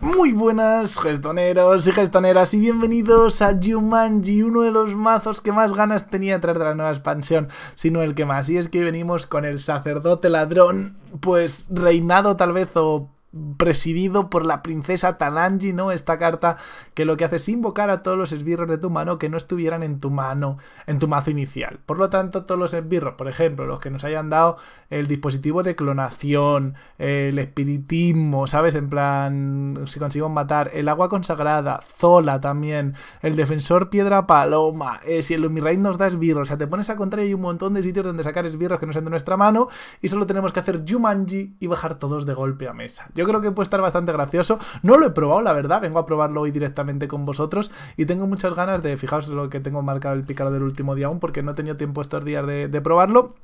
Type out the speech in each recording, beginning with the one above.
Muy buenas gestoneros y gestoneras y bienvenidos a Jumanji, uno de los mazos que más ganas tenía traer de la nueva expansión, sino el que más. Y es que venimos con el sacerdote ladrón, pues reinado tal vez o presidido por la princesa Talanji, ¿no? Esta carta que lo que hace es invocar a todos los esbirros de tu mano que no estuvieran en tu mano, en tu mazo inicial. Por lo tanto, todos los esbirros, por ejemplo, los que nos hayan dado el dispositivo de clonación, el espiritismo, ¿sabes? En plan, si conseguimos matar, el agua consagrada, Zola también, el defensor piedra paloma, eh, si el Lumirraid nos da esbirros, o sea, te pones a contra y hay un montón de sitios donde sacar esbirros que no sean de nuestra mano y solo tenemos que hacer Jumanji y bajar todos de golpe a mesa. Yo creo que puede estar bastante gracioso. No lo he probado, la verdad. Vengo a probarlo hoy directamente con vosotros. Y tengo muchas ganas de, fijaos lo que tengo marcado el pícaro del último día aún, porque no he tenido tiempo estos días de, de probarlo.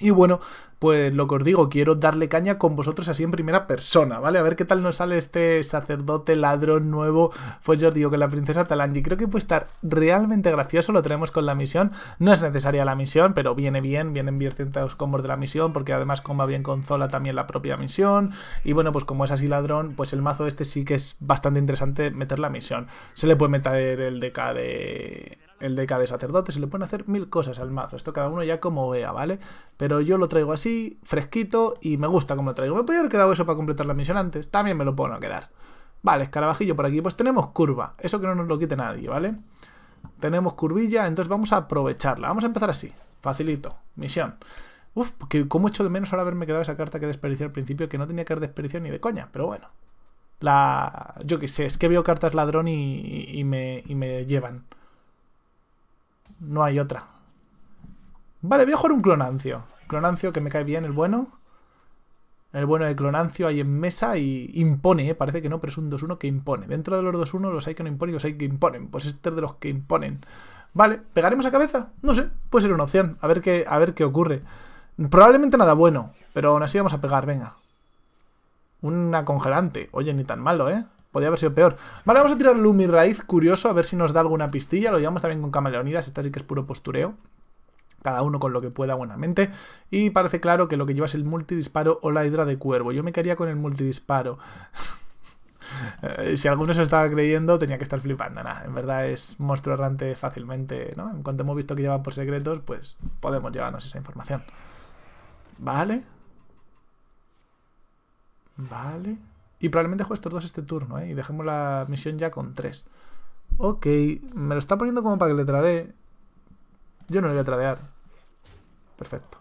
Y bueno, pues lo que os digo, quiero darle caña con vosotros así en primera persona, ¿vale? A ver qué tal nos sale este sacerdote ladrón nuevo. Pues yo os digo que la princesa Talanji creo que puede estar realmente gracioso, lo tenemos con la misión. No es necesaria la misión, pero viene bien, vienen bien ciertos combos de la misión, porque además comba bien con Zola también la propia misión. Y bueno, pues como es así ladrón, pues el mazo este sí que es bastante interesante meter la misión. Se le puede meter el DK de el DK de sacerdote, se le pueden hacer mil cosas al mazo. Esto cada uno ya como vea, ¿vale? Pero yo lo traigo así, fresquito, y me gusta como lo traigo. Me podría haber quedado eso para completar la misión antes. También me lo puedo no quedar. Vale, escarabajillo por aquí. Pues tenemos curva. Eso que no nos lo quite nadie, ¿vale? Tenemos curvilla, entonces vamos a aprovecharla. Vamos a empezar así. Facilito. Misión. Uf, que como echo de menos ahora haberme quedado esa carta que desperdicié al principio, que no tenía que haber desperdiciado ni de coña, pero bueno. La... Yo qué sé, es que veo cartas ladrón y, y, me, y me llevan. No hay otra. Vale, voy a jugar un Clonancio. Clonancio que me cae bien, el bueno. El bueno de Clonancio ahí en mesa y impone, ¿eh? parece que no, pero es un 2-1 que impone. Dentro de los 2-1 los hay que no imponen y los hay que imponen. Pues este es de los que imponen. Vale, ¿pegaremos a cabeza? No sé, puede ser una opción. A ver qué, a ver qué ocurre. Probablemente nada bueno, pero aún así vamos a pegar, venga. Una congelante. Oye, ni tan malo, ¿eh? Podría haber sido peor. Vale, vamos a tirar Lumi Raíz, curioso, a ver si nos da alguna pistilla. Lo llevamos también con Camaleonidas, esta sí que es puro postureo. Cada uno con lo que pueda buenamente. Y parece claro que lo que lleva es el multidisparo o la hidra de cuervo. Yo me quería con el multidisparo. si alguno se lo estaba creyendo, tenía que estar flipando. Nada, en verdad es monstruo errante fácilmente, ¿no? En cuanto hemos visto que lleva por secretos, pues podemos llevarnos esa información. Vale. Vale. Y probablemente juegue estos dos este turno, ¿eh? Y dejemos la misión ya con tres. Ok, me lo está poniendo como para que le tradee. Yo no le voy a tradear. Perfecto.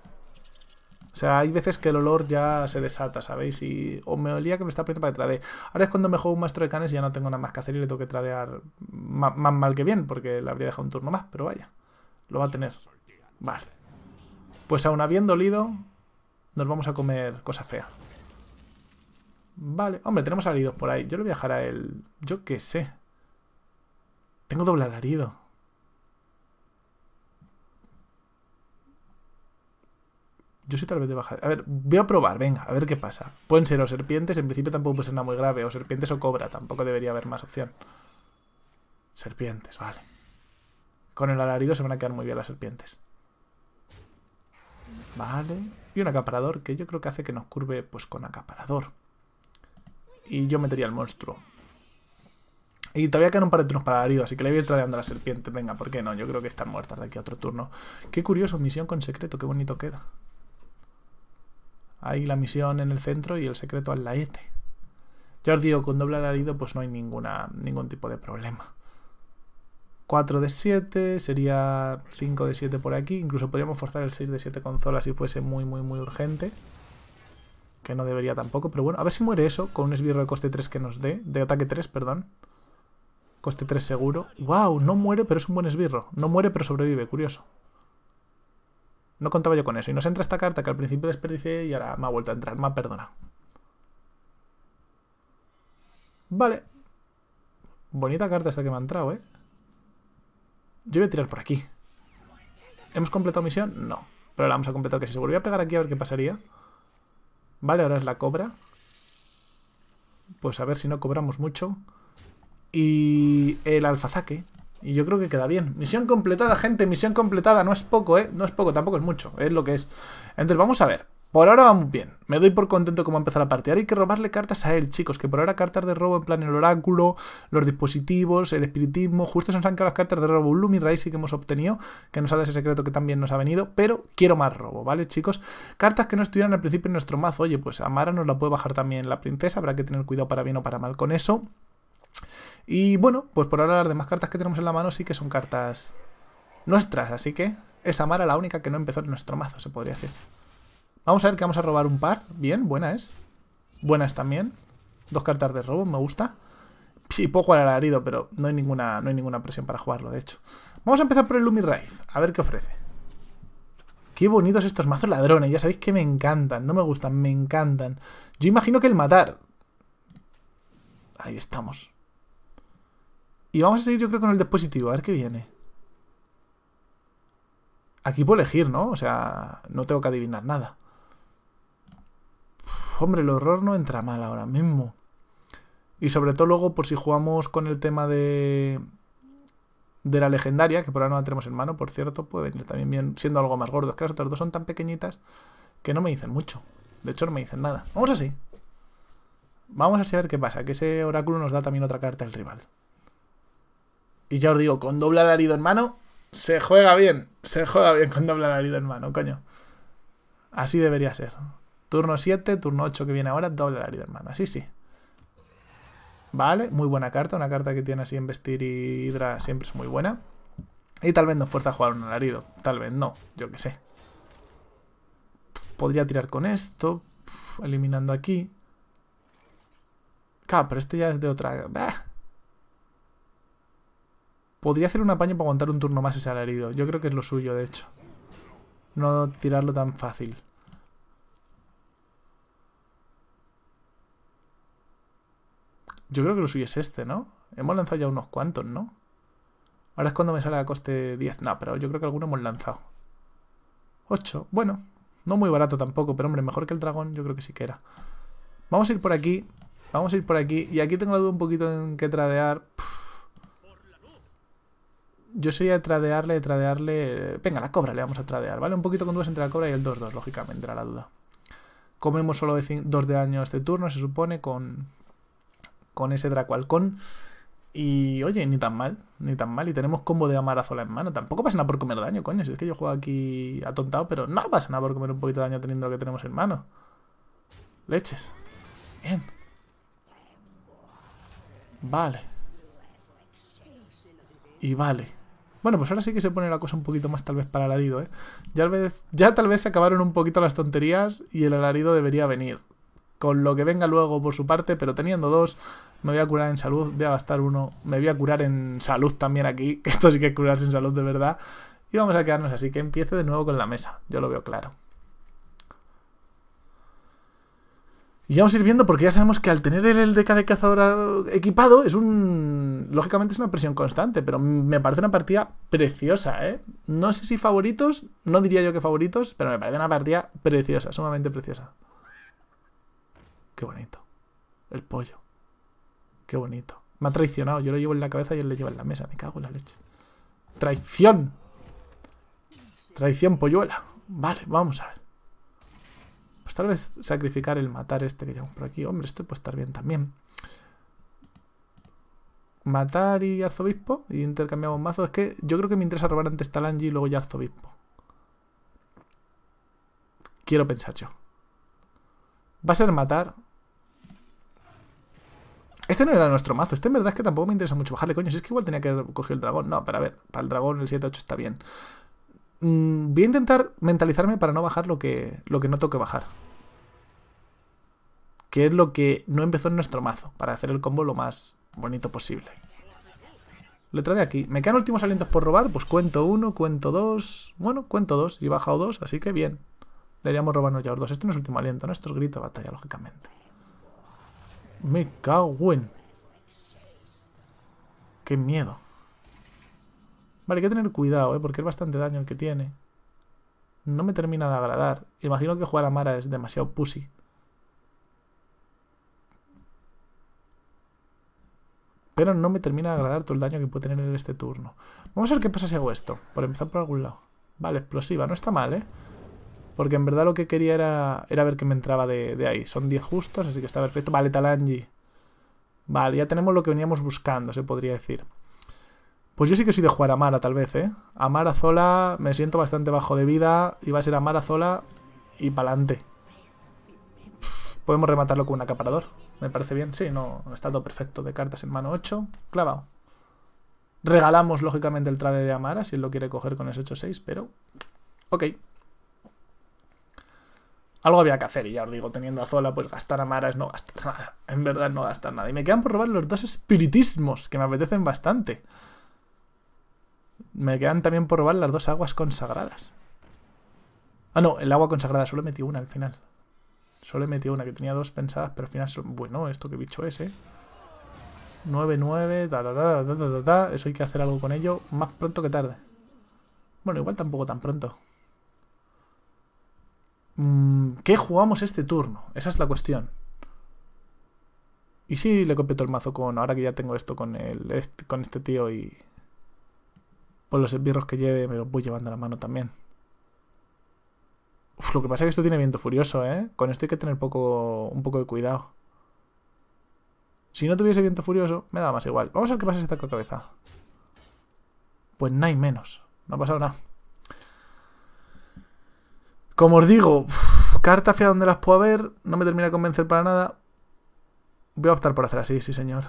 O sea, hay veces que el olor ya se desata, ¿sabéis? Y, o me olía que me está poniendo para que tradee. Ahora es cuando me juego un maestro de canes y ya no tengo nada más que hacer y le tengo que tradear más, mal que bien, porque le habría dejado un turno más, pero vaya. Lo va a tener. Vale. Pues aún habiendo olido, nos vamos a comer cosa fea. Vale, hombre, tenemos alaridos por ahí. Yo le voy a dejar a él. Yo qué sé. Tengo doble alarido. Yo sí tal vez de bajar. A ver, voy a probar, venga, a ver qué pasa. Pueden ser o serpientes, en principio tampoco puede ser nada muy grave. O serpientes o cobra, tampoco debería haber más opción. Serpientes, vale. Con el alarido se van a quedar muy bien las serpientes. Vale. Y un acaparador que yo creo que hace que nos curve pues con acaparador. Y yo metería el monstruo. Y todavía quedan un par de turnos para alarido, así que le voy a ir tradeando a la serpiente. Venga, ¿por qué no? Yo creo que están muertas de aquí a otro turno. Qué curioso, misión con secreto, qué bonito queda. Ahí la misión en el centro y el secreto al laete. Ya os digo, con doble alarido pues no hay ninguna, ningún tipo de problema. 4 de 7, sería 5 de 7 por aquí. Incluso podríamos forzar el 6 de 7 con Zola si fuese muy, muy, muy urgente. Que no debería tampoco, pero bueno, a ver si muere eso con un esbirro de coste 3 que nos dé. De ataque 3, perdón. Coste 3 seguro. ¡Wow! No muere, pero es un buen esbirro. No muere, pero sobrevive. Curioso. No contaba yo con eso. Y nos entra esta carta que al principio desperdicié y ahora me ha vuelto a entrar. Me ha perdonado. Vale. Bonita carta esta que me ha entrado, ¿eh? Yo voy a tirar por aquí. ¿Hemos completado misión? No. Pero la vamos a completar que si se volvía a pegar aquí a ver qué pasaría. Vale, ahora es la cobra. Pues a ver si no cobramos mucho. Y el alfazaque. Y yo creo que queda bien. Misión completada, gente. Misión completada. No es poco, ¿eh? No es poco, tampoco es mucho. Es lo que es. Entonces, vamos a ver. Por ahora vamos bien. Me doy por contento como empezar a partir. Hay que robarle cartas a él, chicos. Que por ahora cartas de robo en plan el oráculo, los dispositivos, el espiritismo. Justo se nos han quedado las cartas de robo. Un Lumi Raisi que hemos obtenido. Que nos ha dado ese secreto que también nos ha venido. Pero quiero más robo, ¿vale, chicos? Cartas que no estuvieran al principio en nuestro mazo. Oye, pues Amara nos la puede bajar también la princesa. Habrá que tener cuidado para bien o para mal con eso. Y bueno, pues por ahora las demás cartas que tenemos en la mano sí que son cartas nuestras. Así que es Amara la única que no empezó en nuestro mazo, se podría decir. Vamos a ver que vamos a robar un par. Bien, buena es. Buena es también. Dos cartas de robo, me gusta. Sí, puedo jugar al alarido, pero no hay ninguna, no hay ninguna presión para jugarlo, de hecho. Vamos a empezar por el Lumi Raid, a ver qué ofrece. Qué bonitos estos mazos ladrones, ya sabéis que me encantan, no me gustan, me encantan. Yo imagino que el matar... Ahí estamos. Y vamos a seguir yo creo con el dispositivo, a ver qué viene. Aquí puedo elegir, ¿no? O sea, no tengo que adivinar nada hombre, el horror no entra mal ahora mismo. Y sobre todo luego, por si jugamos con el tema de de la legendaria, que por ahora no la tenemos en mano, por cierto, puede venir también bien siendo algo más gordo. Es que las otras dos son tan pequeñitas que no me dicen mucho. De hecho, no me dicen nada. Vamos así. Vamos así a ver qué pasa, que ese oráculo nos da también otra carta del rival. Y ya os digo, con doble alarido en mano, se juega bien. Se juega bien con doble alarido en mano, coño. Así debería ser. Turno 7, turno 8 que viene ahora, doble alarido, hermano. Así sí. Vale, muy buena carta. Una carta que tiene así en vestir y hidra siempre es muy buena. Y tal vez nos fuerza a jugar un alarido. Tal vez no, yo que sé. Podría tirar con esto. Eliminando aquí. Claro, pero este ya es de otra... Podría hacer un apaño para aguantar un turno más ese alarido. Yo creo que es lo suyo, de hecho. No tirarlo tan fácil. Yo creo que lo suyo es este, ¿no? Hemos lanzado ya unos cuantos, ¿no? Ahora es cuando me sale a coste 10. No, pero yo creo que alguno hemos lanzado. 8. Bueno, no muy barato tampoco, pero hombre, mejor que el dragón yo creo que sí que era. Vamos a ir por aquí. Vamos a ir por aquí. Y aquí tengo la duda un poquito en qué tradear. Yo sería tradearle, tradearle... Venga, la cobra le vamos a tradear, ¿vale? Un poquito con dudas entre la cobra y el 2-2, lógicamente, era la duda. Comemos solo 2 de daño este turno, se supone, con, con ese Draco Halcón. Y oye, ni tan mal, ni tan mal. Y tenemos combo de Amarazola en mano. Tampoco pasa nada por comer daño, coño. Si es que yo juego aquí atontado, pero no pasa nada por comer un poquito de daño teniendo lo que tenemos en mano. Leches. Bien. Vale. Y vale. Bueno, pues ahora sí que se pone la cosa un poquito más tal vez para el alarido, ¿eh? Ya, tal vez, ya tal vez se acabaron un poquito las tonterías y el alarido debería venir con lo que venga luego por su parte, pero teniendo dos, me voy a curar en salud, voy a gastar uno, me voy a curar en salud también aquí, que esto sí que es curarse en salud de verdad, y vamos a quedarnos así, que empiece de nuevo con la mesa, yo lo veo claro. Y vamos a ir viendo porque ya sabemos que al tener el DK de cazadora equipado es un... Lógicamente es una presión constante, pero me parece una partida preciosa, ¿eh? No sé si favoritos, no diría yo que favoritos, pero me parece una partida preciosa, sumamente preciosa. Qué bonito. El pollo. Qué bonito. Me ha traicionado. Yo lo llevo en la cabeza y él le lleva en la mesa. Me cago en la leche. ¡Traición! Traición polluela. Vale, vamos a ver. Pues tal vez sacrificar el matar este que llevamos por aquí. Hombre, esto puede estar bien también. Matar y arzobispo. Y intercambiamos mazo. Es que yo creo que me interesa robar antes Talangi y luego ya arzobispo. Quiero pensar yo. Va a ser matar. Este no era nuestro mazo. Este en verdad es que tampoco me interesa mucho bajarle, coño. Si es que igual tenía que coger el dragón. No, pero a ver, para el dragón el 7-8 está bien. Mm, voy a intentar mentalizarme para no bajar lo que, lo que no toque bajar. Que es lo que no empezó en nuestro mazo. Para hacer el combo lo más bonito posible. Letra de aquí. Me quedan últimos alientos por robar. Pues cuento uno, cuento dos. Bueno, cuento dos. Y he bajado dos, así que bien. Deberíamos robarnos ya los dos. Este no es último aliento, ¿no? Esto es grito de batalla, lógicamente. Me cago en... Qué miedo. Vale, hay que tener cuidado, ¿eh? Porque es bastante daño el que tiene. No me termina de agradar. Imagino que jugar a Mara es demasiado pussy. Pero no me termina de agradar todo el daño que puede tener en este turno. Vamos a ver qué pasa si hago esto. Por empezar por algún lado. Vale, explosiva. No está mal, ¿eh? Porque en verdad lo que quería era, era ver qué me entraba de, ahí. Son 10 justos, así que está perfecto. Vale, Talangi. Vale, ya tenemos lo que veníamos buscando, se podría decir. Pues yo sí que soy de jugar a Mara, tal vez, ¿eh? A Mara Zola me siento bastante bajo de vida. Y va a ser a Mara Zola y pa'lante. Podemos rematarlo con un acaparador. Me parece bien. Sí, no, está todo perfecto. De cartas en mano 8. Clavado. Regalamos, lógicamente, el trade de Amara si él lo quiere coger con ese 8-6, pero... Ok. Algo había que hacer, y ya os digo, teniendo a Zola, pues gastar a Mara es no gastar nada. En verdad, no gastar nada. Y me quedan por robar los dos espiritismos, que me apetecen bastante. Me quedan también por robar las dos aguas consagradas. Ah, no, el agua consagrada, solo he metido una al final. Solo he metido una, que tenía dos pensadas, pero al final... Bueno, ¿esto qué bicho es, eh? 9-9, da, da, da, da, da, da, Eso hay que hacer algo con ello más pronto que tarde. Bueno, igual tampoco tan pronto. Mm, ¿Qué jugamos este turno? Esa es la cuestión. ¿Y si le completo el mazo con... Ahora que ya tengo esto con, el, este, con este tío y... Por los esbirros que lleve me los voy llevando a la mano también. Lo que pasa es que esto tiene viento furioso, ¿eh? Con esto hay que tener un poco de cuidado. Si no tuviese viento furioso, me da más igual. Vamos a ver qué pasa si esta cabeza. Pues nada y menos. No ha pasado nada. Como os digo, carta fea donde las puedo ver. No me termina de convencer para nada. Voy a optar por hacer así, sí señor.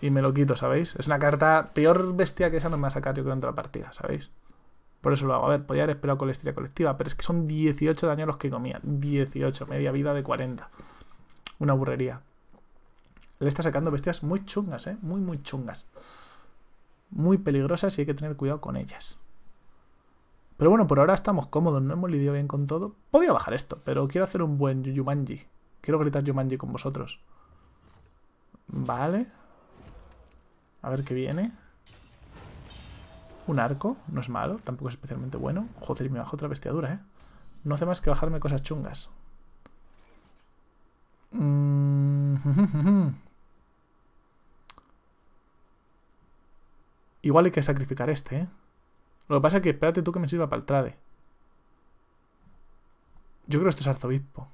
Y me lo quito, ¿sabéis? Es una carta peor bestia que esa no me va a sacar yo creo dentro de la partida, ¿sabéis? Por eso lo hago. A ver, podría haber esperado con la estrella colectiva, pero es que son 18 daños los que comía. 18, media vida de 40. Una burrería. Le está sacando bestias muy chungas, ¿eh? Muy, muy chungas. Muy peligrosas y hay que tener cuidado con ellas. Pero bueno, por ahora estamos cómodos, no hemos lidiado bien con todo. Podía bajar esto, pero quiero hacer un buen Yumanji. Quiero gritar Yumanji con vosotros. Vale. A ver qué viene. Un arco, no es malo, tampoco es especialmente bueno. Joder, me baja otra bestiadura, ¿eh? No hace más que bajarme cosas chungas. Mmm... Igual hay que sacrificar este, ¿eh? Lo que pasa es que espérate tú que me sirva para el trade. Yo creo que esto es arzobispo.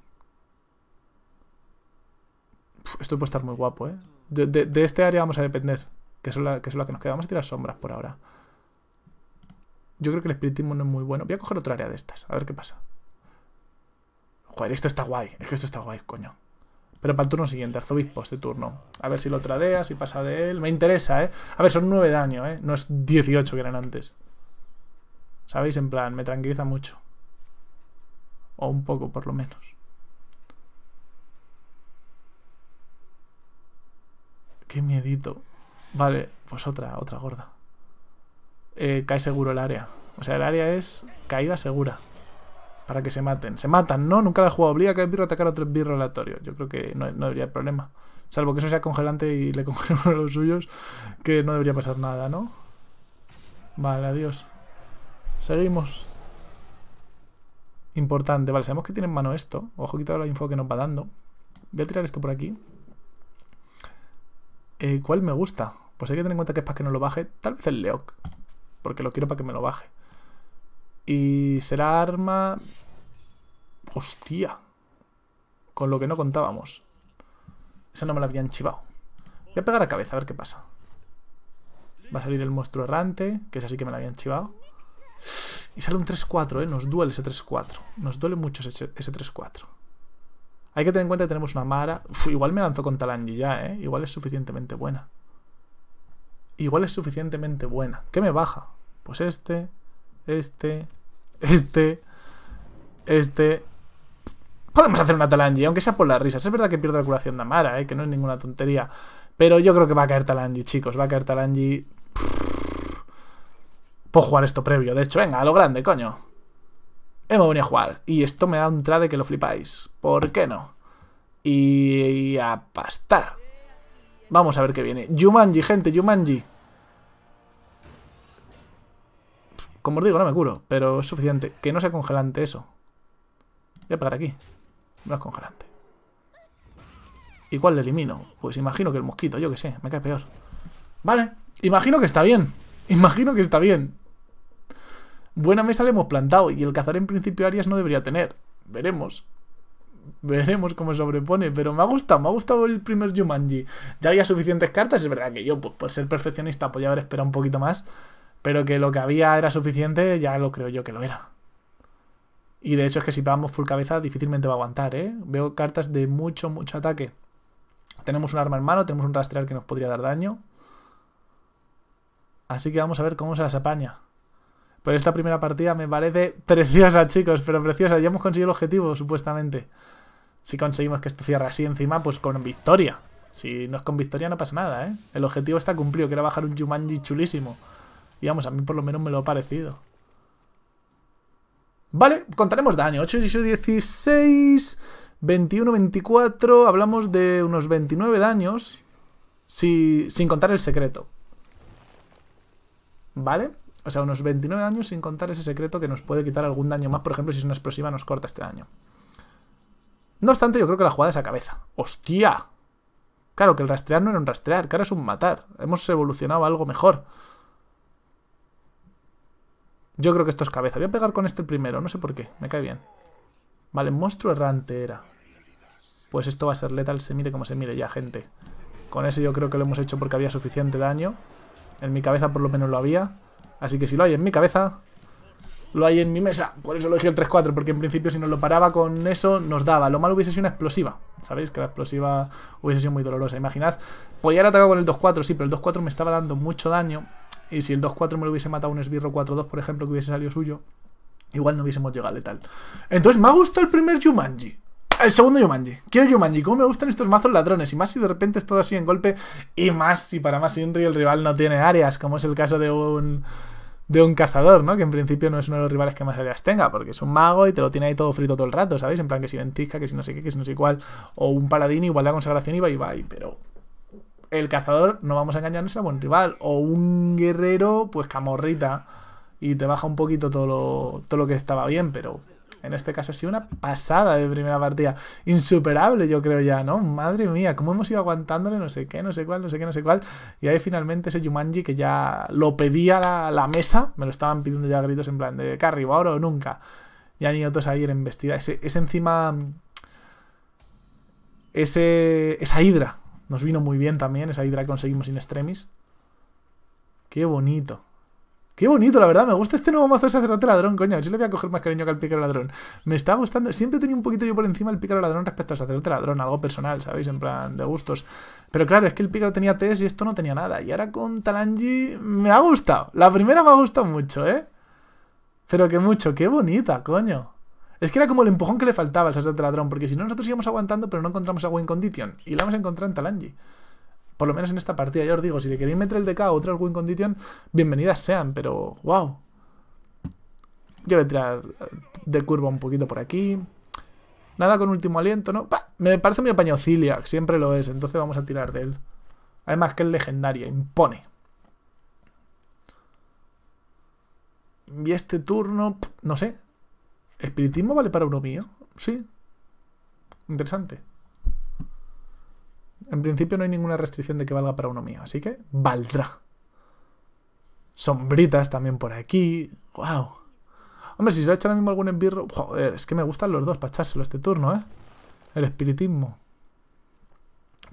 esto puede estar muy guapo, ¿eh? De, este área vamos a depender. Que es, la, que es la que nos queda. Vamos a tirar sombras por ahora. Yo creo que el espiritismo no es muy bueno. Voy a coger otra área de estas. A ver qué pasa. Joder, esto está guay. Es que esto está guay, coño. Pero para el turno siguiente, arzobispo, este turno. A ver si lo tradea, si pasa de él. Me interesa, ¿eh? A ver, son 9 daño, ¿eh? No es 18 que eran antes. ¿Sabéis? En plan, me tranquiliza mucho. O un poco, por lo menos. Qué miedito. Vale, pues otra, otra gorda. Eh, cae seguro el área. O sea, el área es caída segura para que se maten. Se matan, ¿no? Nunca la he jugado. Obliga a cada birro a atacar a otro birro aleatorio. Yo creo que no, no debería problema. Salvo que eso sea congelante y le congelen uno de los suyos, que no debería pasar nada, ¿no? Vale, adiós. Seguimos. Importante. Vale, sabemos que tiene en mano esto. Ojo, quitado la info que nos va dando. Voy a tirar esto por aquí. Eh, ¿Cuál me gusta? Pues hay que tener en cuenta que es para que no lo baje. Tal vez el Leok. Porque lo quiero para que me lo baje. Y será arma... Hostia. Con lo que no contábamos. Esa no me la habían chivado. Voy a pegar a cabeza a ver qué pasa. Va a salir el monstruo errante, que es así que me la habían chivado. Y sale un 3-4, ¿eh? Nos duele ese 3-4. Nos duele mucho ese, 3-4. Hay que tener en cuenta que tenemos una Mara. igual me lanzo con Talangi ya, ¿eh? Igual es suficientemente buena. Igual es suficientemente buena. ¿Qué me baja? Pues este, este, este, este... Podemos hacer una Talangi, aunque sea por las risas. Es verdad que pierdo la curación de Amara, ¿eh? que no es ninguna tontería. Pero yo creo que va a caer Talangi, chicos. Va a caer Talangi. Puedo jugar esto previo. De hecho, venga, a lo grande, coño. Hemos venido a jugar. Y esto me da un trade que lo flipáis. ¿Por qué no? Y, a pastar. Vamos a ver qué viene. Yumanji, gente, Yumanji. Como os digo, no me curo, pero es suficiente. Que no sea congelante eso. Voy a pegar aquí. No es congelante. ¿Y cuál le elimino? Pues imagino que el mosquito, yo que sé, me cae peor. Vale, imagino que está bien. Imagino que está bien. Buena mesa le hemos plantado y el cazar en principio Arias no debería tener. Veremos. Veremos cómo sobrepone, pero me ha gustado, me ha gustado el primer Jumanji. Ya había suficientes cartas, es verdad que yo, pues, por ser perfeccionista, podía haber esperado un poquito más, pero que lo que había era suficiente, ya lo creo yo que lo era. Y de hecho es que si pagamos full cabeza difícilmente va a aguantar, ¿eh? Veo cartas de mucho, mucho ataque. Tenemos un arma en mano, tenemos un rastrear que nos podría dar daño. Así que vamos a ver cómo se las apaña. Pero esta primera partida me parece preciosa, chicos, pero preciosa. Ya hemos conseguido el objetivo, supuestamente. Si conseguimos que esto cierre así encima, pues con victoria. Si no es con victoria no pasa nada, ¿eh? El objetivo está cumplido, que era bajar un Jumanji chulísimo. Y vamos, a mí por lo menos me lo ha parecido. Vale, contaremos daño. 8, 18, 16, 21, 24. Hablamos de unos 29 daños. Si, sin contar el secreto. ¿Vale? O sea, unos 29 daños sin contar ese secreto que nos puede quitar algún daño más. Por ejemplo, si es una explosiva nos corta este daño. No obstante, yo creo que la jugada es a cabeza. ¡Hostia! Claro, que el rastrear no era un rastrear, que ahora es un matar. Hemos evolucionado a algo mejor. Yo creo que esto es cabeza. Voy a pegar con este primero, no sé por qué. Me cae bien. Vale, monstruo errante era. Pues esto va a ser letal, se mire como se mire ya, gente. Con ese yo creo que lo hemos hecho porque había suficiente daño. En mi cabeza por lo menos lo había. Así que si lo hay en mi cabeza, lo hay en mi mesa. Por eso lo dije el 3-4, porque en principio si nos lo paraba con eso, nos daba. Lo malo hubiese sido una explosiva. ¿Sabéis? Que la explosiva hubiese sido muy dolorosa. Imaginad, podía haber atacado con el 2-4, sí, pero el 2-4 me estaba dando mucho daño. Y si el 2-4 me lo hubiese matado un esbirro 4-2, por ejemplo, que hubiese salido suyo, igual no hubiésemos llegado a letal. Entonces me ha gustado el primer Jumanji. El segundo Jumanji. Quiero Jumanji. ¿Cómo me gustan estos mazos ladrones? Y más si de repente es todo así en golpe. Y más si para más un el rival no tiene áreas, como es el caso de un de un cazador, ¿no? Que en principio no es uno de los rivales que más áreas tenga, porque es un mago y te lo tiene ahí todo frito todo el rato, ¿sabéis? En plan que si ventisca, que si no sé qué, que si no sé cuál. O un paladín igual la consagración y va y pero el cazador, no vamos a engañarnos, era buen rival. O un guerrero, pues camorrita. Y te baja un poquito todo todo lo que estaba bien, pero en este caso ha sido una pasada de primera partida. Insuperable, yo creo ya, ¿no? Madre mía, cómo hemos ido aguantándole no sé qué, no sé cuál, no sé qué, no sé cuál. Y ahí finalmente ese Jumanji que ya lo pedía la, mesa, me lo estaban pidiendo ya gritos en plan de arriba ahora o nunca. Y han ido todos a ir en vestida. Ese, ese encima. Ese, esa hidra nos vino muy bien también, esa hidra que conseguimos in extremis. Qué bonito. Qué bonito, la verdad. Me gusta este nuevo mazo de sacerdote ladrón, coño. A ver si le voy a coger más cariño que al pícaro ladrón. Me está gustando. Siempre tenido un poquito yo por encima el pícaro ladrón respecto al sacerdote ladrón. Algo personal, ¿sabéis? En plan, de gustos. Pero claro, es que el pícaro tenía test y esto no tenía nada. Y ahora con Talangi me ha gustado. La primera me ha gustado mucho, ¿eh? Pero que mucho. Qué bonita, coño. Es que era como el empujón que le faltaba al sacerdote ladrón. Porque si no, nosotros íbamos aguantando, pero no encontramos a Win Condition. Y la hemos encontrado en Talangi. Por lo menos en esta partida. Ya os digo, si le queréis meter el DK o otro Win Condition, bienvenidas sean. Pero, wow. Yo voy a tirar de curva un poquito por aquí. Nada con último aliento, ¿no? Me parece muy apañado Cilia, siempre lo es, entonces vamos a tirar de él. Además que es legendaria, impone. Y este turno, no sé. ¿Espiritismo vale para uno mío? Sí. Interesante. En principio no hay ninguna restricción de que valga para uno mío, así que valdrá. Sombritas también por aquí. ¡Wow! Hombre, si se lo ha hecho ahora mismo algún esbirro... Joder, es que me gustan los dos para echárselo este turno, ¿eh? El espiritismo.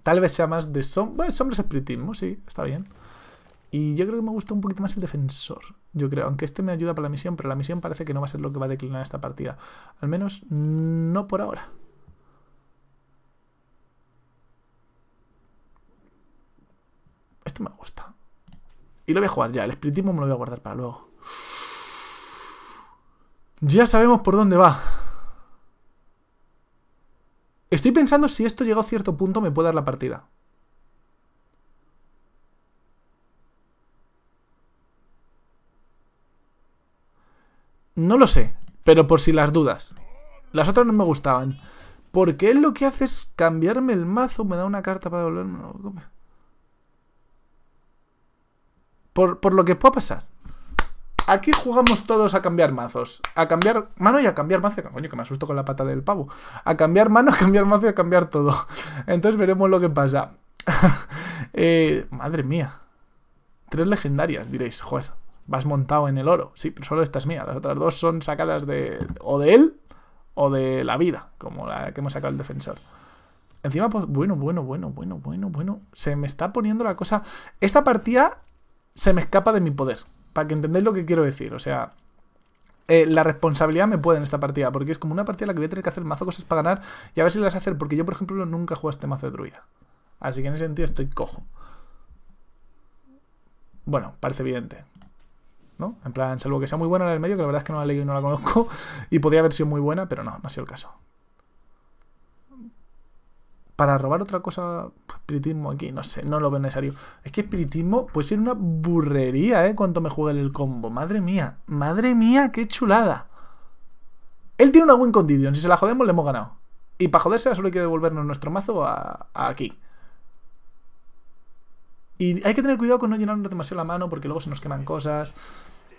Tal vez sea más de som... Bueno, sombras espiritismo, sí, está bien. Y yo creo que me gusta un poquito más el defensor. Yo creo, aunque este me ayuda para la misión, pero la misión parece que no va a ser lo que va a declinar esta partida. Al menos no por ahora. Este me gusta. Y lo voy a jugar ya. El espiritismo me lo voy a guardar para luego. Ya sabemos por dónde va. Estoy pensando si esto llega a cierto punto me puede dar la partida. No lo sé, pero por si las dudas. Las otras no me gustaban. Porque él lo que hace es cambiarme el mazo, me da una carta para devolverme. Por, por lo que pueda pasar. Aquí jugamos todos a cambiar mazos. A cambiar mano y a cambiar mazo. Coño, que me asusto con la pata del pavo. A cambiar mano, a cambiar mazo y a cambiar todo. Entonces veremos lo que pasa. Eh, madre mía. Tres legendarias, diréis. Joder. Vas montado en el oro. Sí, pero solo esta es mía. Las otras dos son sacadas de. o de él o de la vida, como la que hemos sacado el defensor. Encima, pues, bueno, bueno, bueno, bueno, bueno, bueno. Se me está poniendo la cosa. Esta partida se me escapa de mi poder. Para que entendáis lo que quiero decir. O sea, eh, la responsabilidad me puede en esta partida. Porque es como una partida en la que voy a tener que hacer mazo cosas para ganar. Y a ver si las hacer. Porque yo, por ejemplo, nunca jugado este mazo de druida. Así que en ese sentido estoy cojo. Bueno, parece evidente. ¿No? En plan, salvo que sea muy buena en el medio, que la verdad es que no la he y no la conozco. Y podría haber sido muy buena, pero no, no ha sido el caso. Para robar otra cosa, espiritismo aquí, no sé, no lo veo necesario. Es que espiritismo puede ser una burrería, ¿eh? Cuanto me juegue el combo. Madre mía, madre mía, qué chulada. Él tiene una win condition. Si se la jodemos, le hemos ganado. Y para joderse, solo hay que devolvernos nuestro mazo a aquí. Y hay que tener cuidado con no llenarnos demasiado la mano porque luego se nos queman cosas.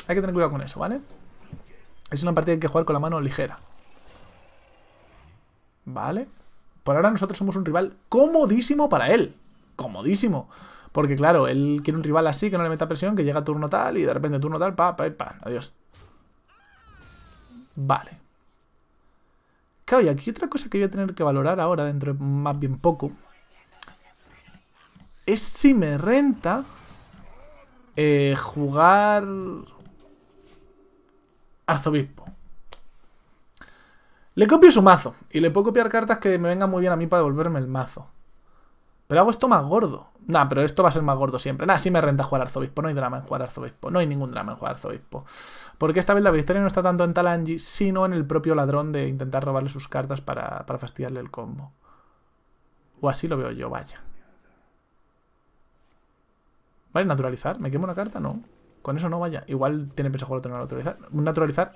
Hay que tener cuidado con eso, ¿vale? Es una partida que hay que jugar con la mano ligera. ¿Vale? Por ahora nosotros somos un rival comodísimo para él. Comodísimo. Porque claro, él quiere un rival así, que no le meta presión, que llega turno tal y de repente turno tal, pa, pa, pa, adiós. Vale. Claro, y aquí otra cosa que voy a tener que valorar ahora, dentro de más bien poco, es si me renta eh, jugar arzobispo. Le copio su mazo y le puedo copiar cartas que me vengan muy bien a mí para devolverme el mazo. Pero hago esto más gordo. Nah, pero esto va a ser más gordo siempre. Nah, sí me renta jugar arzobispo. No hay drama en jugar arzobispo. No hay ningún drama en jugar arzobispo. Porque esta vez la victoria no está tanto en Talangi, sino en el propio ladrón de intentar robarle sus cartas para, para fastidiarle el combo. O así lo veo yo, vaya. ¿Vale? Naturalizar. ¿Me quemo una carta? No. Con eso no vaya. Igual tiene pensado jugar otro naturalizar. Naturalizar.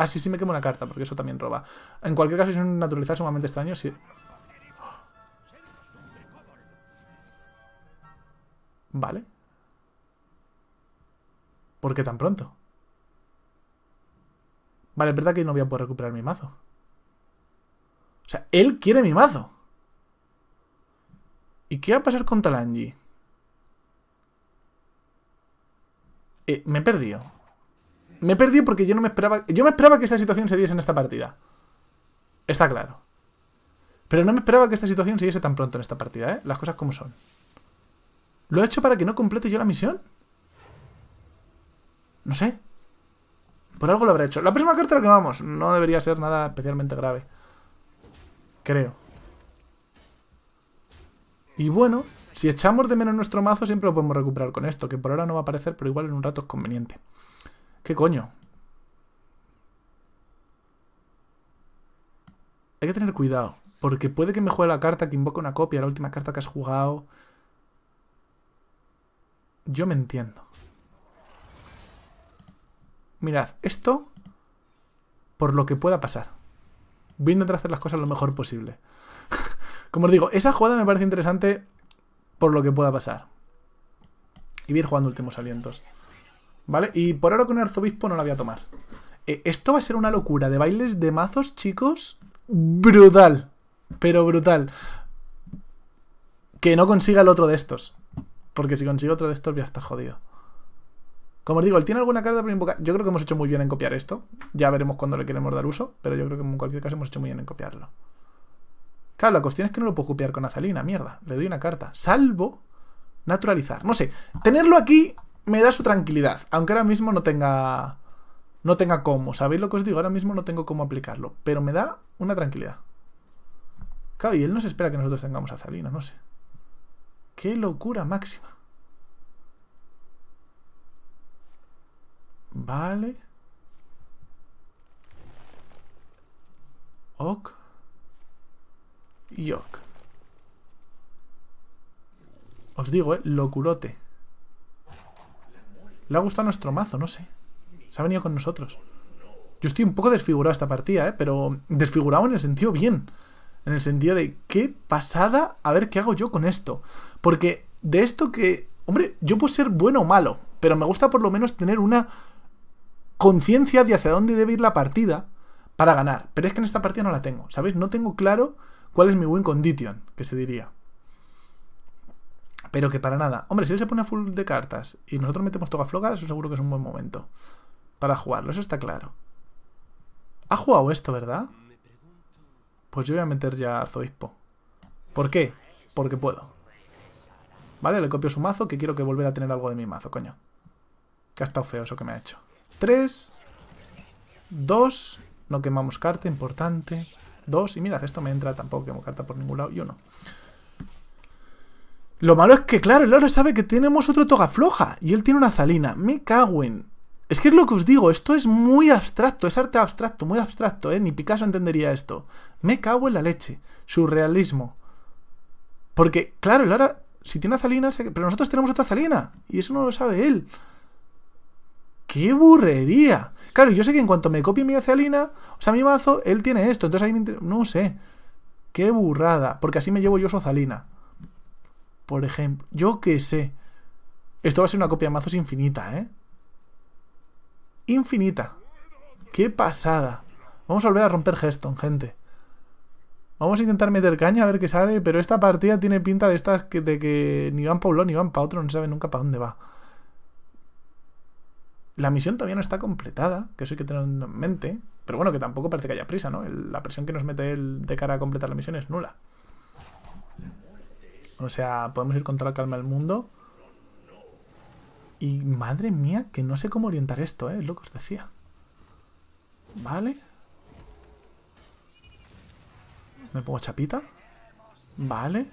Ah, sí, sí me quemo una carta, porque eso también roba. En cualquier caso, es un naturalizar sumamente extraño. Sí. Vale. ¿Por qué tan pronto? Vale, es verdad que no voy a poder recuperar mi mazo. O sea, él quiere mi mazo. ¿Y qué va a pasar con Talangi? Eh, me he perdido. Me he perdido porque yo no me esperaba... Yo me esperaba que esta situación se diese en esta partida. Está claro. Pero no me esperaba que esta situación se diese tan pronto en esta partida, ¿eh? Las cosas como son. ¿Lo he hecho para que no complete yo la misión? No sé. Por algo lo habré hecho. La próxima carta la que vamos no debería ser nada especialmente grave. Creo. Y bueno, si echamos de menos nuestro mazo, siempre lo podemos recuperar con esto, que por ahora no va a aparecer, pero igual en un rato es conveniente. ¿Qué coño? Hay que tener cuidado, porque puede que me juegue la carta que invoca una copia, la última carta que has jugado. Yo me entiendo. Mirad, esto por lo que pueda pasar. Voy a intentar hacer las cosas lo mejor posible. Como os digo, esa jugada me parece interesante por lo que pueda pasar. Y voy a ir jugando últimos alientos. ¿Vale? Y por ahora con el arzobispo no la voy a tomar. Eh, esto va a ser una locura de bailes de mazos, chicos. Brutal. Pero brutal. Que no consiga el otro de estos. Porque si consigo otro de estos voy a estar jodido. Como os digo, él tiene alguna carta para invocar. Yo creo que hemos hecho muy bien en copiar esto. Ya veremos cuándo le queremos dar uso. Pero yo creo que en cualquier caso hemos hecho muy bien en copiarlo. Claro, la cuestión es que no lo puedo copiar con azalina, mierda. Le doy una carta. Salvo naturalizar. No sé. Tenerlo aquí me da su tranquilidad. Aunque ahora mismo no tenga... No tenga cómo. ¿Sabéis lo que os digo? Ahora mismo no tengo cómo aplicarlo. Pero me da una tranquilidad. Claro, y él no se espera que nosotros tengamos azalina, no sé. ¡Qué locura máxima! Vale. Ok. Yok. Os digo, eh, locurote. Le ha gustado nuestro mazo, no sé. Se ha venido con nosotros. Yo estoy un poco desfigurado esta partida, ¿eh? Pero desfigurado en el sentido bien. En el sentido de, qué pasada, a ver qué hago yo con esto. Porque de esto que, hombre, yo puedo ser bueno o malo, pero me gusta por lo menos tener una conciencia de hacia dónde debe ir la partida para ganar. Pero es que en esta partida no la tengo, ¿sabéis? No tengo claro ¿Cuál es mi win condition? Que se diría. Pero que para nada. Hombre, si él se pone a full de cartas y nosotros metemos toda floga, eso seguro que es un buen momento. Para jugarlo, eso está claro. Ha jugado esto, ¿verdad? Pues yo voy a meter ya arzobispo. ¿Por qué? Porque puedo. Vale, le copio su mazo, que quiero que volviera a tener algo de mi mazo, coño. Que ha estado feo eso que me ha hecho. Tres. Dos. No quemamos carta, importante. Dos. Y mirad, esto me entra, tampoco quemo carta por ningún lado. Y uno. Lo malo es que, claro, el ahora sabe que tenemos otro toga floja. Y él tiene una zalina. Me cago en... Es que es lo que os digo, esto es muy abstracto, es arte abstracto, muy abstracto, ¿eh? Ni Picasso entendería esto. Me cago en la leche. Surrealismo. Porque, claro, el ahora, si tiene azalina, pero nosotros tenemos otra azalina. Y eso no lo sabe él. ¡Qué burrería! Claro, yo sé que en cuanto me copie mi azalina, o sea, mi mazo, él tiene esto. Entonces ahí me No sé. ¡Qué burrada! Porque así me llevo yo su azalina. Por ejemplo, yo qué sé. Esto va a ser una copia de mazos infinita, ¿eh? Infinita. ¡Qué pasada! Vamos a volver a romper Geston, gente. Vamos a intentar meter caña a ver qué sale, pero esta partida tiene pinta de estas que, de que ni van para un lado ni van para otro, no se sabe nunca para dónde va. La misión todavía no está completada, que eso hay que tener en mente. Pero bueno, que tampoco parece que haya prisa, ¿no? la presión que nos mete él de cara a completar la misión es nula. O sea, podemos ir contra la calma del mundo. Y madre mía, que no sé cómo orientar esto, ¿eh? es lo que os decía. Vale. Me pongo chapita. Vale.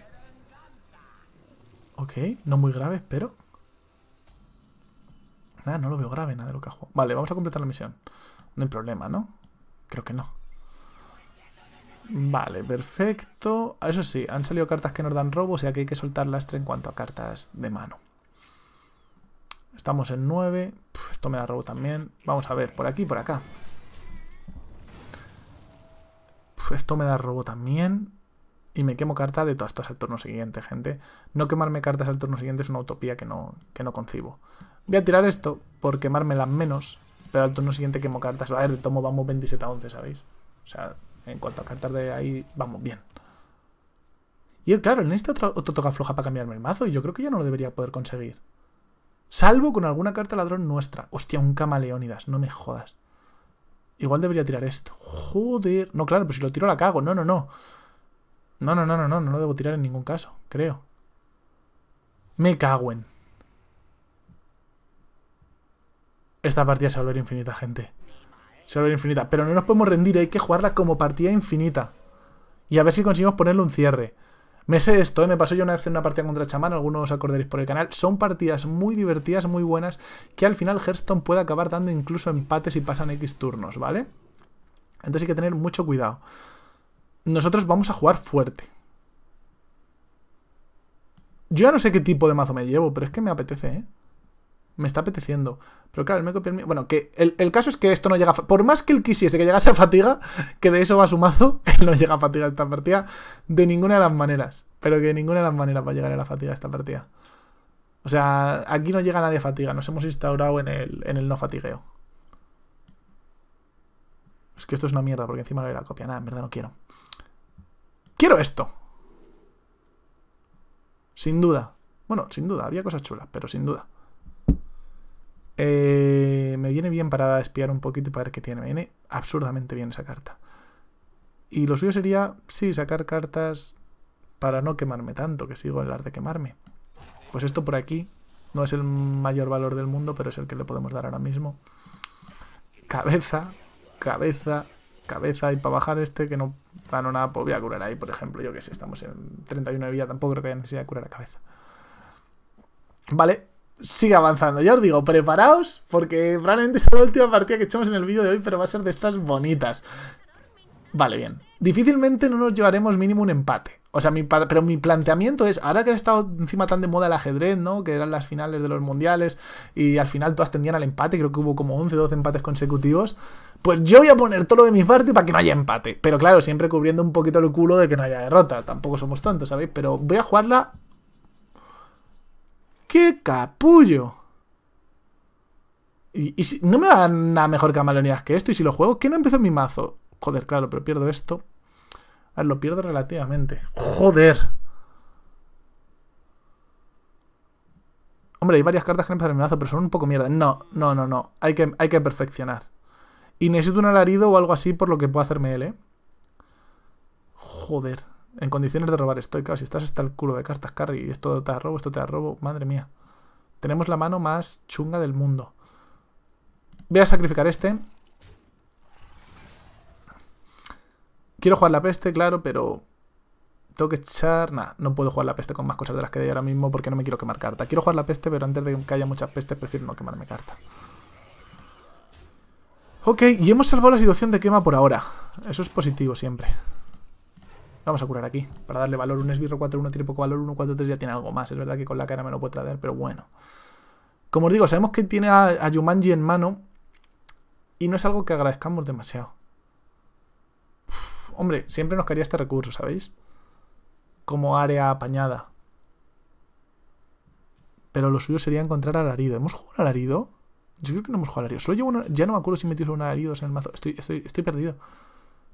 Ok, no muy grave, pero... Nada, no lo veo grave, nada de lo que ha. Vale, vamos a completar la misión. No hay problema, ¿no? Creo que no. Vale, perfecto. Eso sí, han salido cartas que nos dan robo, o sea que hay que soltar lastre en cuanto a cartas de mano. Estamos en 9. esto me da robo también. Vamos a ver, por aquí por acá. esto me da robo también. Y me quemo carta de todas estas al turno siguiente, gente. No quemarme cartas al turno siguiente es una utopía que no, que no concibo. Voy a tirar esto por quemármelas menos. Pero al turno siguiente quemo cartas. A ver, de tomo vamos 27 a 11, ¿sabéis? O sea, en cuanto a cartas de ahí, vamos bien. Y él, claro, él necesita otro, otro toca floja para cambiarme el mazo y yo creo que ya no lo debería poder conseguir. Salvo con alguna carta ladrón nuestra. Hostia, un camaleónidas, no me jodas. Igual debería tirar esto. Joder. No, claro, pues si lo tiro la cago. No, no, no. No, no, no, no, no. No lo debo tirar en ningún caso, creo. Me cago en. Esta partida se va a volver infinita, gente. Se infinita. Pero no nos podemos rendir, hay que jugarla como partida infinita. Y a ver si conseguimos ponerle un cierre. Me sé esto, ¿eh? me pasó yo una vez en una partida contra chamán, algunos os acordaréis por el canal. Son partidas muy divertidas, muy buenas, que al final Hearthstone puede acabar dando incluso empates y pasan X turnos, ¿vale? Entonces hay que tener mucho cuidado. Nosotros vamos a jugar fuerte. Yo ya no sé qué tipo de mazo me llevo, pero es que me apetece, ¿eh? Me está apeteciendo. Pero claro, me copia el mío. Bueno, que el, caso es que esto no llega a Por más que él quisiese que llegase a fatiga, que de eso va su mazo, él no llega a fatiga esta partida de ninguna de las maneras. Pero que de ninguna de las maneras va a llegar a la fatiga esta partida. O sea, aquí no llega nadie a fatiga. Nos hemos instaurado en el, en el no fatigueo. Es que esto es una mierda porque encima no la copia. Nada, en verdad no quiero. Quiero esto. Sin duda. Bueno, sin duda. Había cosas chulas, pero sin duda. Eh, me viene bien para espiar un poquito y para ver qué tiene. Me viene absurdamente bien esa carta. Y lo suyo sería, sí, sacar cartas para no quemarme tanto, que sigo en el de quemarme. Pues esto por aquí no es el mayor valor del mundo, pero es el que le podemos dar ahora mismo. Cabeza, cabeza, cabeza. Y para bajar este, que no gano nada, pues voy a curar ahí, por ejemplo. Yo que sé, estamos en 31 de vida, tampoco creo que haya necesidad de curar la cabeza. Vale, sigue avanzando. Ya os digo, preparaos, porque probablemente esta la última partida que echamos en el vídeo de hoy, pero va a ser de estas bonitas. Vale, bien. Difícilmente no nos llevaremos mínimo un empate. O sea, mi, pero mi planteamiento es, ahora que ha estado encima tan de moda el ajedrez, ¿no? Que eran las finales de los mundiales y al final todas tendían al empate, creo que hubo como 11 12 empates consecutivos. Pues yo voy a poner todo lo de mi parte para que no haya empate. Pero claro, siempre cubriendo un poquito el culo de que no haya derrota. Tampoco somos tontos, ¿sabéis? Pero voy a jugarla ¡Qué capullo! Y, si, no me da nada mejor camaleonías que esto. Y si lo juego, ¿qué no empezó mi mazo? Joder, claro, pero pierdo esto. A ver, lo pierdo relativamente. Joder. Hombre, hay varias cartas que empezar mi mazo, pero son un poco mierda. No, no, no, no. Hay que, hay que perfeccionar. Y necesito un alarido o algo así por lo que pueda hacerme él, ¿eh? Joder. En condiciones de robar estoy. Claro, si estás hasta el culo de cartas, Carry, y esto te robo, esto te robo. Madre mía. Tenemos la mano más chunga del mundo. Voy a sacrificar este. Quiero jugar la peste, claro, pero... Tengo que echar... Nah, no puedo jugar la peste con más cosas de las que hay ahora mismo porque no me quiero quemar carta. Quiero jugar la peste, pero antes de que haya muchas pestes prefiero no quemarme carta. Ok, y hemos salvado la situación de quema por ahora. Eso es positivo siempre. Vamos a curar aquí, para darle valor. Un esbirro 4-1 tiene poco valor, 1-4-3 ya tiene algo más. Es verdad que con la cara me lo puede traer, pero bueno. Como os digo, sabemos que tiene a, Yumanji en mano. Y no es algo que agradezcamos demasiado. hombre, siempre nos caería este recurso, ¿sabéis? Como área apañada. Pero lo suyo sería encontrar alarido. ¿Hemos jugado alarido? Yo creo que no hemos jugado alarido. Solo llevo Ya no me acuerdo si metí un alarido en el mazo. Estoy, estoy, estoy perdido.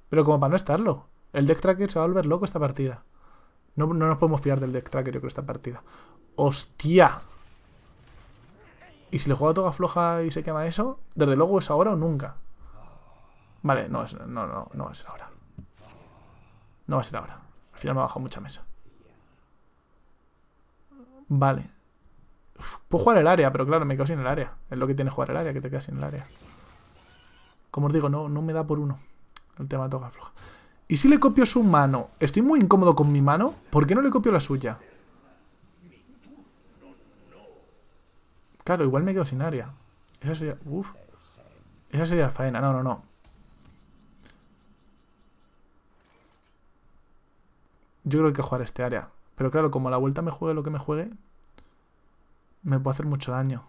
Pero como para no estarlo. El deck tracker se va a volver loco esta partida. No, nos podemos fiar del deck tracker, yo creo, esta partida. ¡Hostia! ¿Y si le juego a toga floja y se quema eso? Desde luego es ahora o nunca. Vale, no, es, no, no, no va a ser ahora. No va a ser ahora. Al final me ha bajado mucha mesa. Vale. puedo jugar el área, pero claro, me quedo sin el área. Es lo que tiene jugar el área, que te quedas sin el área. Como os digo, no, no me da por uno el tema toga floja. ¿Y si le copio su mano? Estoy muy incómodo con mi mano. ¿Por qué no le copio la suya? Claro, igual me quedo sin área. Esa sería... Uf. Esa sería faena. No, no, no. Yo creo que hay que jugar este área. Pero claro, como a la vuelta me juegue lo que me juegue, me puede hacer mucho daño.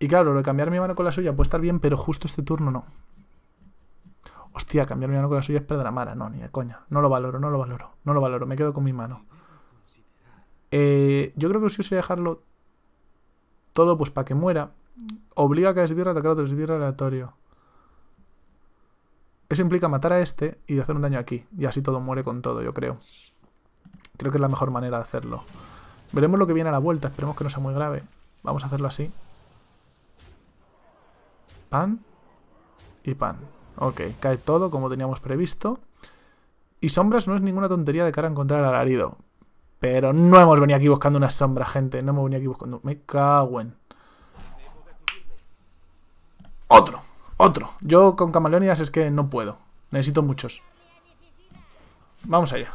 Y claro, lo de cambiar mi mano con la suya puede estar bien, pero justo este turno no. Hostia, cambiar mi mano con la suya es perder a Mara. No, ni de coña. No lo valoro, no lo valoro. No lo valoro. Me quedo con mi mano. Eh, yo creo que suyo sería dejarlo todo pues para que muera. Obliga a cada esbirra a atacar a otro esbirra aleatorio. Eso implica matar a este y hacer un daño aquí. Y así todo muere con todo, yo creo. Creo que es la mejor manera de hacerlo. Veremos lo que viene a la vuelta. Esperemos que no sea muy grave. Vamos a hacerlo así. Pan. Y pan. Ok, cae todo como teníamos previsto. Y sombras no es ninguna tontería de cara a encontrar el alarido. Pero no hemos venido aquí buscando una sombra, gente. No hemos venido aquí buscando... Me cago en... Otro, otro. Yo con camaleonidas es que no puedo. Necesito muchos. Vamos allá.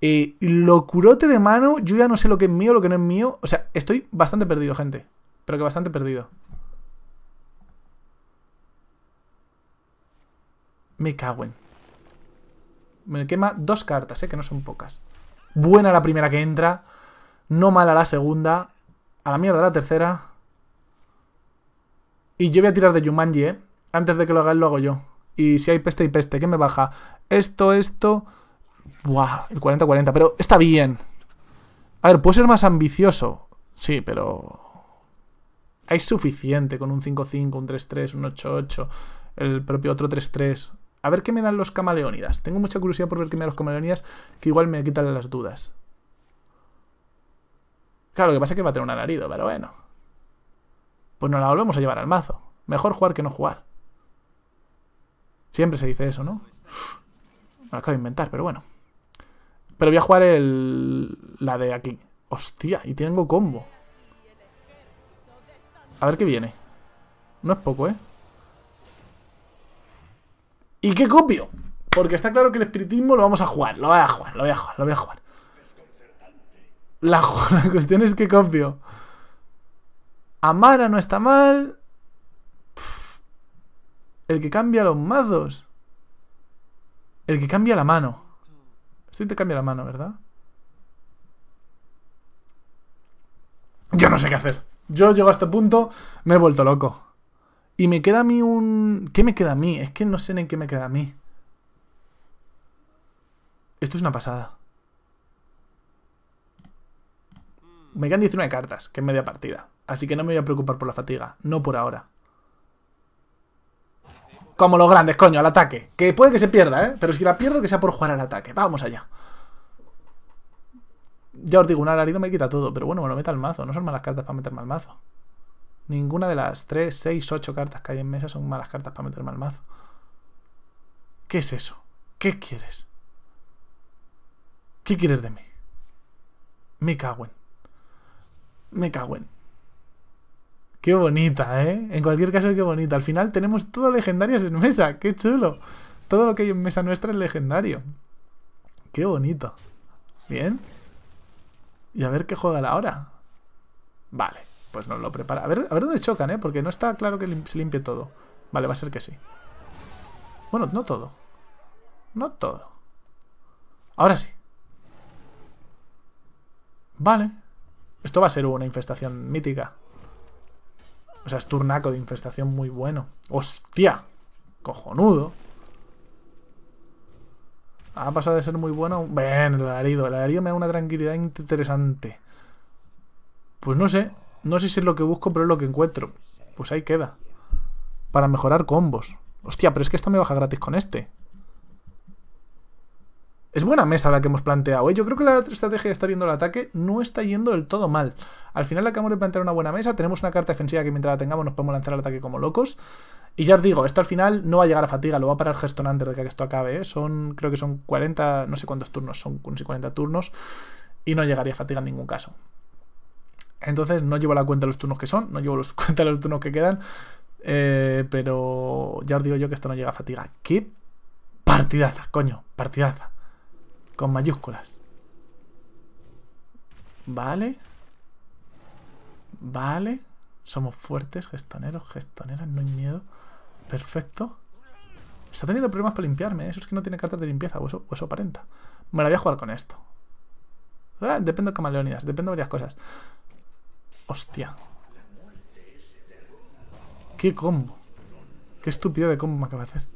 Y lo curote de mano, yo ya no sé lo que es mío, lo que no es mío. O sea, estoy bastante perdido, gente. Pero que bastante perdido. Me cago en. Me quema dos cartas, ¿eh? Que no son pocas. Buena la primera que entra. No mala la segunda. A la mierda la tercera. Y yo voy a tirar de Yumanji, ¿eh? Antes de que lo haga él, lo hago yo. Y si hay peste y peste, ¿qué me baja? Esto, esto... Buah, el 40-40. Pero está bien. A ver, puede ser más ambicioso. Sí, pero... Hay suficiente con un 5-5, un 3-3, un 8-8. El propio otro 3-3. A ver qué me dan los camaleónidas. Tengo mucha curiosidad por ver qué me dan los camaleónidas, que igual me quitan las dudas. Claro, lo que pasa es que va a tener un alarido, pero bueno. Pues nos la volvemos a llevar al mazo. Mejor jugar que no jugar. Siempre se dice eso, ¿no? Me lo acabo de inventar, pero bueno. Pero voy a jugar el... La de aquí. Hostia, y tengo combo. A ver qué viene. No es poco, ¿eh? ¿Y qué copio? Porque está claro que el espiritismo lo vamos a jugar. Lo voy a jugar, lo voy a jugar, lo voy a jugar. La, cuestión es que copio. Amara no está mal. El que cambia los mazos. El que cambia la mano. Esto te cambia la mano, ¿verdad? Yo no sé qué hacer. Yo llego a este punto, me he vuelto loco. Y me queda a mí un... ¿Qué me queda a mí? Es que no sé en qué me queda a mí. Esto es una pasada. Me quedan 19 cartas, que es media partida. Así que no me voy a preocupar por la fatiga. No por ahora. Como los grandes, coño, al ataque. Que puede que se pierda, ¿eh? Pero si la pierdo, que sea por jugar al ataque. Vamos allá. Ya os digo, un alarido me quita todo, pero bueno, me lo mete al mazo. No son malas cartas para meterme al mazo. Ninguna de las 3, 6, 8 cartas que hay en mesa son malas cartas para meterme al mazo. ¿Qué es eso? ¿Qué quieres? ¿Qué quieres de mí? Me cago en. Me cago en. Qué bonita, ¿eh? En cualquier caso, qué bonita. Al final tenemos todo legendarios en mesa. Qué chulo. Todo lo que hay en mesa nuestra es legendario. Qué bonito. Bien. Y a ver qué juega la hora. Vale, pues nos lo prepara. A ver, a ver dónde chocan, ¿eh? Porque no está claro que se limpie todo. Vale, va a ser que sí. Bueno, no todo. No todo. Ahora sí. Vale. Esto va a ser una infestación mítica. O sea, es turnaco de infestación muy bueno. ¡Hostia! Cojonudo. Ha pasado de ser muy bueno. Ven, el alarido. El alarido me da una tranquilidad interesante. Pues no sé. No sé si es lo que busco, pero es lo que encuentro. Pues ahí queda. Para mejorar combos. Hostia, pero es que esta me baja gratis con este. Es buena mesa la que hemos planteado. ¿eh? Yo creo que la estrategia de estar yendo al ataque no está yendo del todo mal. Al final acabamos de plantear una buena mesa. Tenemos una carta defensiva que mientras la tengamos nos podemos lanzar al ataque como locos. Y ya os digo, esto al final no va a llegar a fatiga. Lo va a parar Geston antes de que esto acabe. ¿eh? Son, creo que son 40, no sé cuántos turnos son, unos 40 turnos. Y no llegaría a fatiga en ningún caso. Entonces no llevo la cuenta los turnos que son. No llevo los cuenta los turnos que quedan. Eh, pero ya os digo yo que esto no llega a fatiga. ¡Qué partidaza, coño! Partidaza. Con mayúsculas. Vale. Vale. Somos fuertes, gestoneros, gestoneras, no hay miedo. Perfecto. Está teniendo problemas para limpiarme. ¿eh? Eso es que no tiene cartas de limpieza, o eso, aparenta. Me la voy a jugar con esto. Ah, depende de camaleonidas, depende de varias cosas. Hostia. ¿Qué combo? Qué estúpido de combo me acaba de hacer.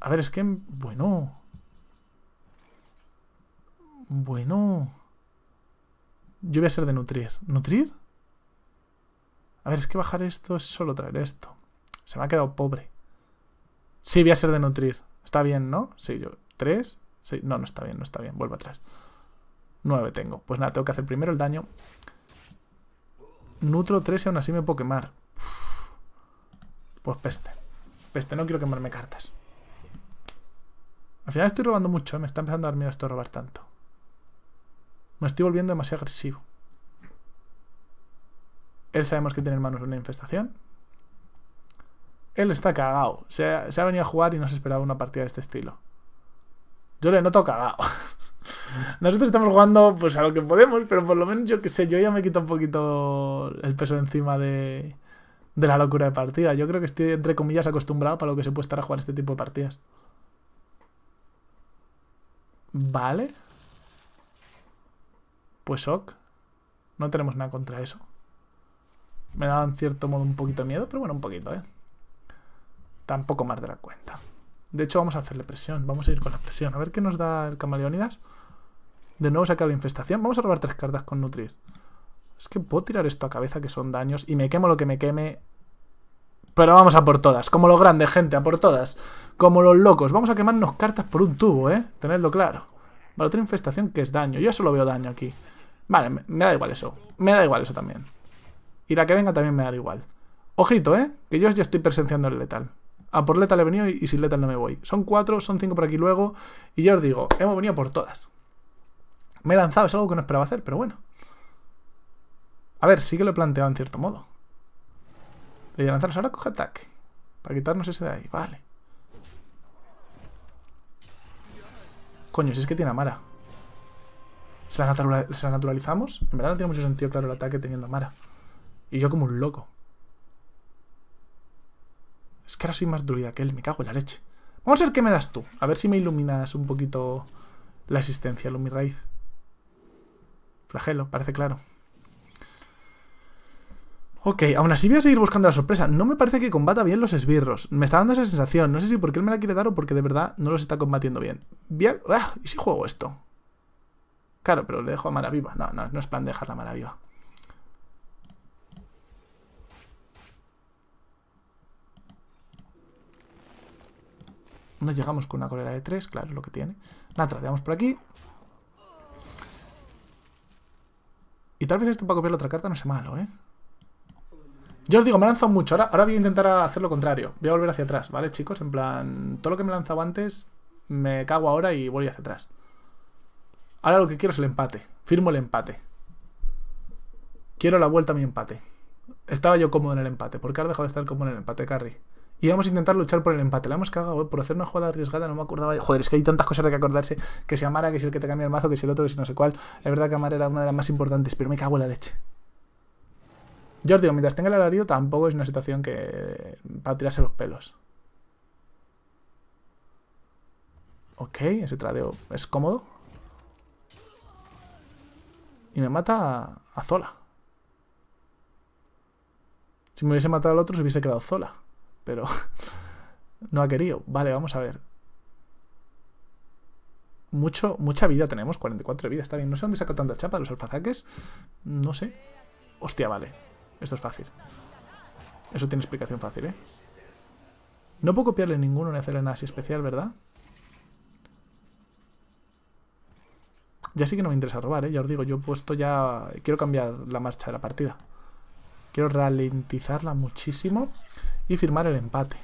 A ver, es que... Bueno... Bueno. Yo voy a ser de nutrir. ¿Nutrir? A ver, es que bajar esto es solo traer esto. Se me ha quedado pobre. Sí, voy a ser de nutrir. Está bien, ¿no? Sí, yo. ¿Tres? Sí. No, no está bien, no está bien. Vuelvo atrás. Nueve tengo. Pues nada, tengo que hacer primero el daño. Nutro 3 y aún así me puedo quemar. Pues peste. Peste, no quiero quemarme cartas. Al final estoy robando mucho, ¿eh? me está empezando a dar miedo esto de robar tanto. Me estoy volviendo demasiado agresivo. Él sabemos que tiene en manos una infestación. Él está cagado. Se ha, venido a jugar y no se esperaba una partida de este estilo. Yo le noto cagado. Nosotros estamos jugando pues a lo que podemos, pero por lo menos yo que sé, yo ya me quito un poquito el peso encima de, de la locura de partida. Yo creo que estoy, entre comillas, acostumbrado para lo que se puede estar a jugar este tipo de partidas. Vale. Pues ok. No tenemos nada contra eso. Me da en cierto modo un poquito de miedo, pero bueno, un poquito, ¿eh? Tampoco más de la cuenta. De hecho, vamos a hacerle presión. Vamos a ir con la presión. A ver qué nos da el camaleónidas. De nuevo sacar la infestación. Vamos a robar tres cartas con nutrir. Es que puedo tirar esto a cabeza, que son daños. Y me quemo lo que me queme. Pero vamos a por todas. Como los grandes, gente, a por todas. Como los locos. Vamos a quemarnos cartas por un tubo, ¿eh? Tenedlo claro. Vale, otra infestación que es daño. Yo solo veo daño aquí. Vale, me, da igual eso. Me da igual eso también. Y la que venga también me da igual. Ojito, ¿eh? Que yo ya estoy presenciando el letal. A por letal he venido y, sin letal no me voy. Son cuatro, son cinco por aquí luego. Y ya os digo, hemos venido por todas. Me he lanzado, es algo que no esperaba hacer, pero bueno. A ver, sí que lo he planteado en cierto modo. Le voy a lanzaros ahora, coge ataque. Para quitarnos ese de ahí, vale. Coño, si es que tiene Amara. ¿Se la, naturalizamos? En verdad no tiene mucho sentido, claro, el ataque teniendo Amara. Y yo como un loco. Es que ahora soy más druida que él, me cago en la leche. Vamos a ver qué me das tú. A ver si me iluminas un poquito la existencia, Lumiraíz. Flagelo, parece claro. Ok, aún así voy a seguir buscando la sorpresa. No me parece que combata bien los esbirros. Me está dando esa sensación. No sé si porque él me la quiere dar o porque de verdad no los está combatiendo bien. ¡Ah! ¿Y si juego esto? Claro, pero le dejo a Mara Viva. No, no, no es plan dejar la Mara Viva. Nos llegamos con una colera de 3, claro, lo que tiene. Nada, tradeamos por aquí. Y tal vez esto para copiar la otra carta no sea malo, ¿eh? Yo os digo, me he lanzado mucho. Ahora, ahora voy a intentar hacer lo contrario. Voy a volver hacia atrás, ¿vale, chicos? En plan, todo lo que me he lanzado antes, me cago ahora y voy hacia atrás. Ahora lo que quiero es el empate. Firmo el empate. Quiero la vuelta a mi empate. Estaba yo cómodo en el empate. ¿Por qué ahora dejado de estar cómodo en el empate, Carry? Y vamos a intentar luchar por el empate. La hemos cagado, ¿eh? por hacer una jugada arriesgada, no me acordaba. Joder, es que hay tantas cosas de que acordarse. Que si Amara, que si el que te cambia el mazo, que si el otro, que si no sé cuál. Es verdad que Amara era una de las más importantes, pero me cago en la leche. Yo os digo, mientras tenga el alarido, tampoco es una situación que. para tirarse los pelos. Ok, ese tradeo es cómodo. Y me mata a Zola. Si me hubiese matado al otro, se hubiese quedado Zola. Pero no ha querido. Vale, vamos a ver. Mucho, mucha vida tenemos, 44 de vida, está bien. No sé dónde saco tanta chapa los alfazaques. No sé. Hostia, vale. Esto es fácil. Eso tiene explicación fácil, ¿eh? No puedo copiarle ninguno ni hacerle nada así especial, ¿verdad? Ya sí que no me interesa robar, ¿eh? Ya os digo, yo he puesto ya... Quiero cambiar la marcha de la partida. Quiero ralentizarla muchísimo y firmar el empate.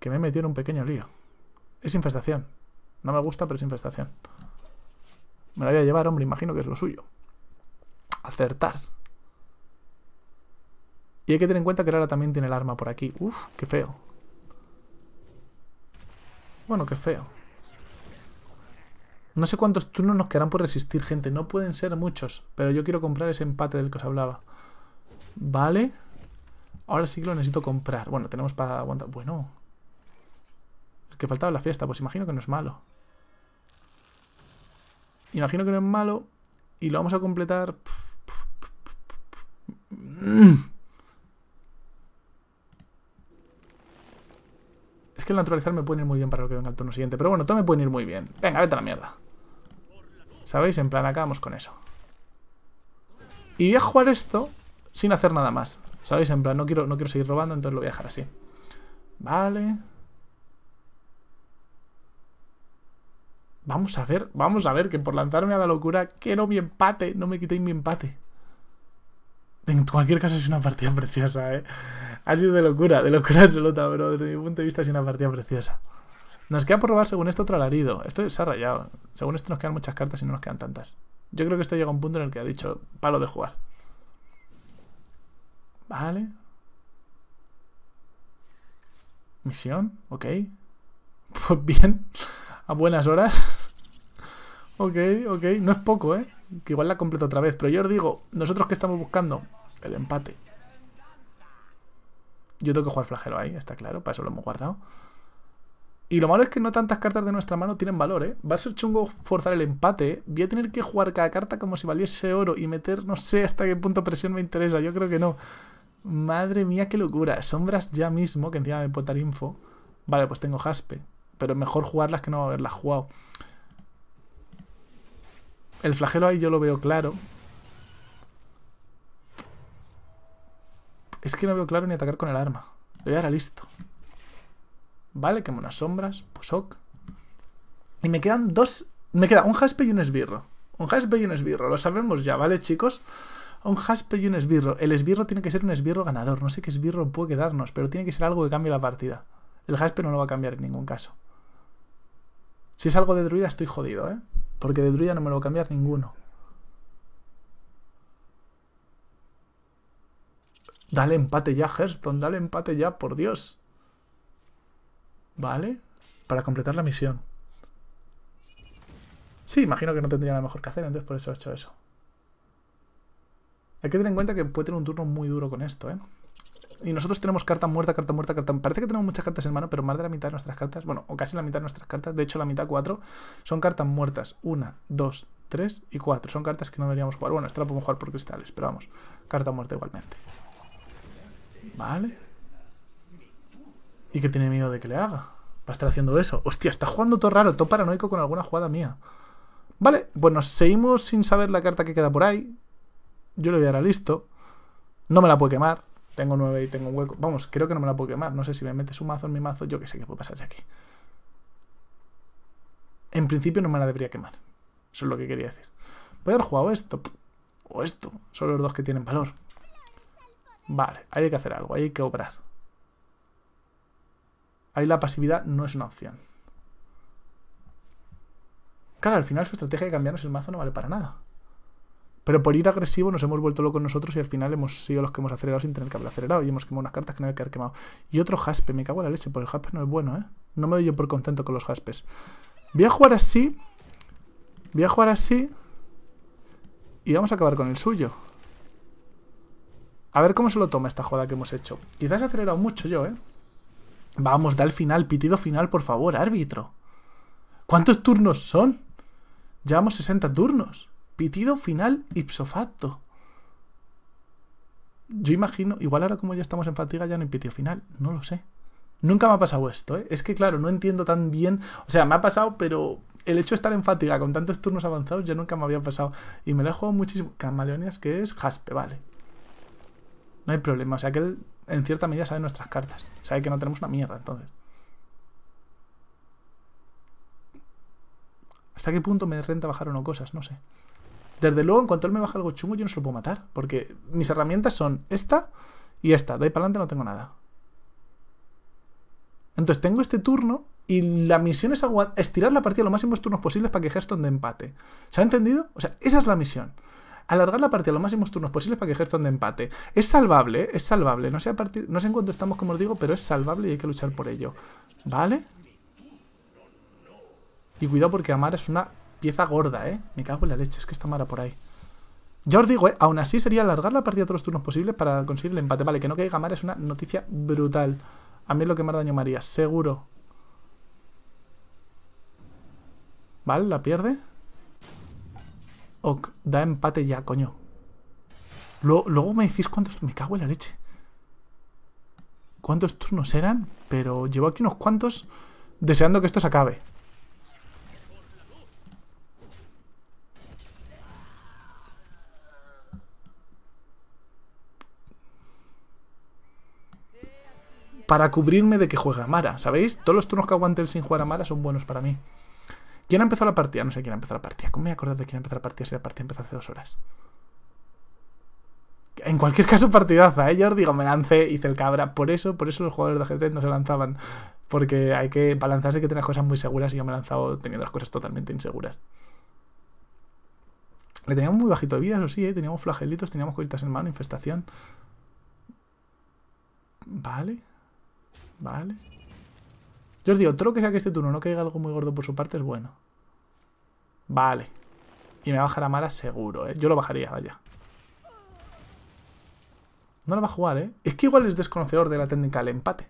Que me he metido en un pequeño lío. Es infestación. No me gusta, pero es infestación. Me la voy a llevar, hombre, imagino que es lo suyo. Acertar. Y hay que tener en cuenta que ahora también tiene el arma por aquí. Uf, qué feo. Bueno, qué feo. No sé cuántos turnos nos quedarán por resistir, gente. No pueden ser muchos. Pero yo quiero comprar ese empate del que os hablaba. Vale. Ahora sí que lo necesito comprar. Bueno, tenemos para aguantar. Bueno. El que faltaba la fiesta. Pues imagino que no es malo. Imagino que no es malo. Y lo vamos a completar... Es que el naturalizar me puede ir muy bien para lo que venga el turno siguiente. Pero bueno, todo me puede ir muy bien. Venga, vete a la mierda. ¿Sabéis? En plan, acabamos con eso. Y voy a jugar esto sin hacer nada más. ¿Sabéis? En plan, no quiero, no quiero seguir robando, entonces lo voy a dejar así. Vale. Vamos a ver, vamos a ver, que por lanzarme a la locura quiero mi empate. No me quitéis mi empate. En cualquier caso es una partida preciosa, ¿eh? Ha sido de locura, de locura absoluta, pero desde mi punto de vista es una partida preciosa. Nos queda por robar según esto otro alarido. Esto se ha rayado. Según esto nos quedan muchas cartas y no nos quedan tantas. Yo creo que esto llega a un punto en el que ha dicho palo de jugar. Vale. Misión, ok. Pues bien, a buenas horas. ok, ok, no es poco, ¿eh? Que igual la completo otra vez. Pero yo os digo, nosotros que estamos buscando el empate. Yo tengo que jugar flagelo ahí, está claro, para eso lo hemos guardado. Y lo malo es que no tantas cartas de nuestra mano tienen valor, ¿eh? Va a ser chungo forzar el empate. Voy a tener que jugar cada carta como si valiese oro y meter, no sé hasta qué punto presión me interesa. Yo creo que no. Madre mía, qué locura. Sombras ya mismo, que encima me puede dar info. Vale, pues tengo Jaspe. Pero mejor jugarlas que no haberlas jugado. El flagelo ahí yo lo veo claro. Es que no veo claro ni atacar con el arma. Lo voy a listo. Vale, que unas sombras. Pues ok. Y me quedan dos... Me queda un Jaspe y un esbirro. Un Jaspe y un esbirro. Lo sabemos ya, ¿vale, chicos? Un Jaspe y un esbirro. El esbirro tiene que ser un esbirro ganador. No sé qué esbirro puede quedarnos, pero tiene que ser algo que cambie la partida. El Jaspe no lo va a cambiar en ningún caso. Si es algo de druida estoy jodido, ¿eh? Porque de druida no me lo va a cambiar ninguno. Dale empate ya, Hearthstone. Dale empate ya, por Dios. Vale. Para completar la misión. Sí, imagino que no tendría nada mejor que hacer, entonces por eso he hecho eso. Hay que tener en cuenta que puede tener un turno muy duro con esto, ¿eh? Y nosotros tenemos carta muerta, carta muerta, carta... Parece que tenemos muchas cartas en mano, pero más de la mitad de nuestras cartas, bueno, o casi la mitad de nuestras cartas, de hecho la mitad cuatro, son cartas muertas. Una, dos, tres y cuatro. Son cartas que no deberíamos jugar. Bueno, esto la podemos jugar por cristales, pero vamos, carta muerta igualmente. Vale. ¿Y qué tiene miedo de que le haga? Va a estar haciendo eso. Hostia, está jugando todo raro, todo paranoico con alguna jugada mía. Vale, bueno, seguimos sin saber la carta que queda por ahí. Yo le voy a dar a listo. No me la puedo quemar. Tengo nueve y tengo un hueco. Vamos, creo que no me la puedo quemar. No sé si me metes un mazo en mi mazo. Yo que sé qué puede pasar aquí. En principio no me la debería quemar. Eso es lo que quería decir. Voy a haber jugado esto. O esto. Son los dos que tienen valor. Vale, hay que hacer algo, hay que obrar. Ahí la pasividad no es una opción. Claro, al final su estrategia de cambiarnos el mazo no vale para nada. Pero por ir agresivo nos hemos vuelto locos nosotros y al final hemos sido los que hemos acelerado sin tener que haber acelerado. Y hemos quemado unas cartas que no había que haber quemado. Y otro jaspe, me cago en la leche, porque el jaspe no es bueno, ¿eh? No me doy yo por contento con los jaspes. Voy a jugar así. Voy a jugar así. Y vamos a acabar con el suyo. A ver cómo se lo toma esta joda que hemos hecho. Quizás he acelerado mucho yo, ¿eh? Vamos, da el final, pitido final, por favor, árbitro. ¿Cuántos turnos son? Llevamos 60 turnos. Pitido final ipso facto. Yo imagino, igual ahora como ya estamos en fatiga ya no hay pitido final, no lo sé. Nunca me ha pasado esto, ¿eh? Es que claro, no entiendo tan bien, o sea, me ha pasado, pero el hecho de estar en fatiga con tantos turnos avanzados ya nunca me había pasado. Y me lo he jugado muchísimo. Camaleonias que es Jaspe, vale. No hay problema, o sea que él en cierta medida sabe nuestras cartas. Sabe que no tenemos una mierda, entonces. ¿Hasta qué punto me renta bajar o cosas? No sé. Desde luego, en cuanto él me baja algo chungo, yo no se lo puedo matar. Porque mis herramientas son esta y esta. De ahí para adelante no tengo nada. Entonces tengo este turno y la misión es estirar la partida lo máximos turnos posibles para que Hearthstone de empate. ¿Se ha entendido? O sea, esa es la misión. Alargar la partida lo máximos turnos posibles para que Hearthstone de empate. Es salvable, es salvable. No sé, partir, no sé en cuánto estamos, como os digo, pero es salvable y hay que luchar por ello. ¿Vale? Y cuidado porque Amara es una pieza gorda, ¿eh? Me cago en la leche, es que está Amara por ahí. Ya os digo, ¿eh? aún así sería alargar la partida todos los turnos posibles para conseguir el empate. Vale, que no caiga Amara es una noticia brutal. A mí es lo que más daño me haría, seguro. Vale, la pierde. Ok, da empate ya, coño. Luego, me decís cuántos... Me cago en la leche. ¿Cuántos turnos eran? Pero llevo aquí unos cuantos deseando que esto se acabe. Para cubrirme de que juega Mara, ¿sabéis? Todos los turnos que aguante el sin jugar a Mara son buenos para mí. ¿Quién ha empezado la partida? No sé quién ha empezado la partida. ¿Cómo me voy a acordar de quién ha empezado la partida si la partida empezó hace dos horas? En cualquier caso, partidaza, ¿eh? Yo os digo, me lancé, hice el cabra. Por eso, por eso los jugadores de ajedrez no se lanzaban. Porque hay que balanzarse que tener cosas muy seguras y yo me he lanzado teniendo las cosas totalmente inseguras. Le teníamos muy bajito de vida, eso sí, ¿eh? Teníamos flagelitos, teníamos cositas en mano, infestación. Vale. Vale. Yo os digo, todo lo que sea que este turno no caiga algo muy gordo por su parte es bueno. Vale. Y me va a bajar a Mara seguro, ¿eh? Yo lo bajaría, vaya. No la va a jugar, ¿eh? Es que igual es desconocedor de la técnica del empate.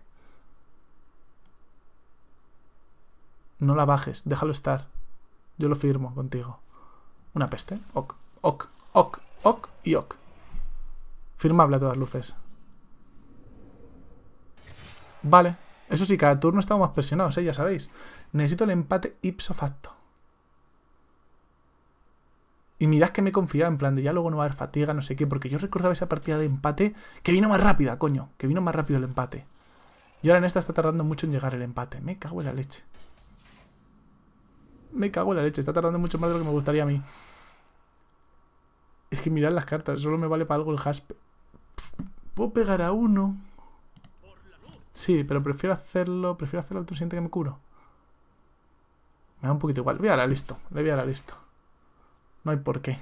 No la bajes, déjalo estar. Yo lo firmo contigo. Una peste. Ok, ok, ok, ok y ok. Firmable a todas luces. Vale. Eso sí, cada turno estamos más presionados, ¿eh? Ya sabéis. Necesito el empate ipso facto. Y mirad que me he confiado en plan de ya luego no va a haber fatiga, no sé qué, porque yo recordaba esa partida de empate que vino más rápida, coño, que vino más rápido el empate. Y ahora en esta está tardando mucho en llegar el empate. Me cago en la leche. Me cago en la leche, está tardando mucho más de lo que me gustaría a mí. Es que mirad las cartas, solo me vale para algo el hasp. Puedo pegar a uno. Sí, pero prefiero hacerlo. Prefiero hacerlo al otro siguiente que me curo. Me da un poquito igual. Voy a la listo. Le voy a la listo. No hay por qué.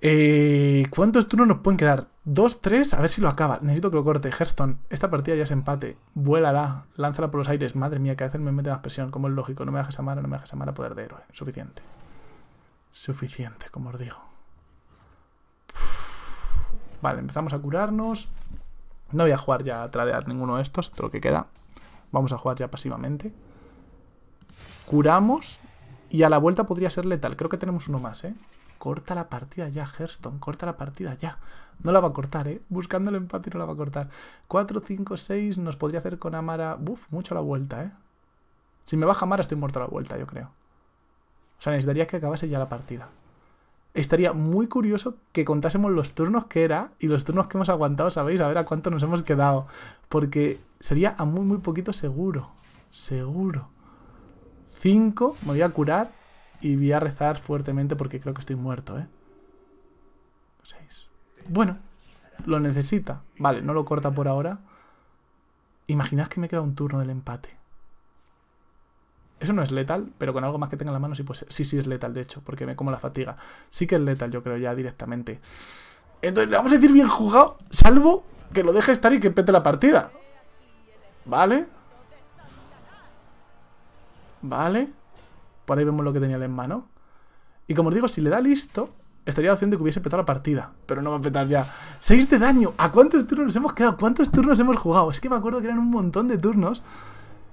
Eh, ¿Cuántos turnos nos pueden quedar? Dos, tres, a ver si lo acaba. Necesito que lo corte. Hearthstone, esta partida ya es empate. Vuélala, lánzala por los aires. Madre mía, que a veces me mete más presión. Como es lógico, no me dejes amar, no me dejes amar a poder de héroe. Suficiente. Suficiente, como os digo. Vale, empezamos a curarnos. No voy a jugar ya a tradear ninguno de estos, todo lo que queda. Vamos a jugar ya pasivamente. Curamos y a la vuelta podría ser letal. Creo que tenemos uno más, ¿eh? Corta la partida ya, Hearthstone. Corta la partida ya. No la va a cortar, ¿eh? Buscando el empate no la va a cortar. 4, 5, 6 nos podría hacer con Amara... Uf, mucho la vuelta, ¿eh? Si me baja Amara estoy muerto a la vuelta, yo creo. O sea, necesitaría que acabase ya la partida estaría muy curioso que contásemos los turnos que era y los turnos que hemos aguantado, ¿sabéis? A ver a cuánto nos hemos quedado. Porque sería a muy, muy poquito seguro. Seguro. 5, me voy a curar. Y voy a rezar fuertemente porque creo que estoy muerto, ¿eh? 6. Bueno, lo necesita. Vale, no lo corta por ahora. Imaginad que me queda un turno del empate. Eso no es letal, pero con algo más que tenga en la mano sí puede ser. Sí, sí es letal, de hecho, porque me como la fatiga. Sí que es letal, yo creo, ya directamente. Entonces le vamos a decir bien jugado, salvo que lo deje estar y que pete la partida. ¿Vale? ¿Vale? Por ahí vemos lo que tenía él en mano. Y como os digo, si le da listo, estaría la opción de que hubiese petado la partida. Pero no va a petar ya. 6 de daño. ¿A cuántos turnos nos hemos quedado? ¿Cuántos turnos hemos jugado? Es que me acuerdo que eran un montón de turnos.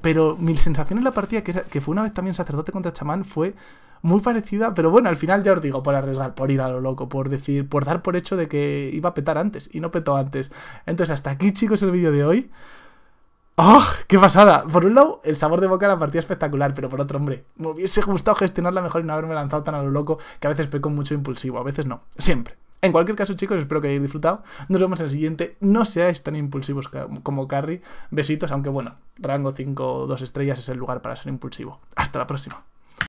Pero mi sensación en la partida, que, fue una vez también sacerdote contra chamán, fue muy parecida. Pero bueno, al final ya os digo, por arriesgar, por ir a lo loco, por decir, por dar por hecho de que iba a petar antes. Y no petó antes. Entonces, hasta aquí, chicos, el vídeo de hoy. ¡Oh! ¡Qué pasada! Por un lado, el sabor de boca de la partida espectacular, pero por otro, hombre, me hubiese gustado gestionarla mejor y no haberme lanzado tan a lo loco que a veces peco mucho impulsivo, a veces no, siempre. En cualquier caso, chicos, espero que hayáis disfrutado. Nos vemos en el siguiente. No seáis tan impulsivos como Carry. Besitos, aunque bueno, rango 5 o 2 estrellas es el lugar para ser impulsivo. Hasta la próxima.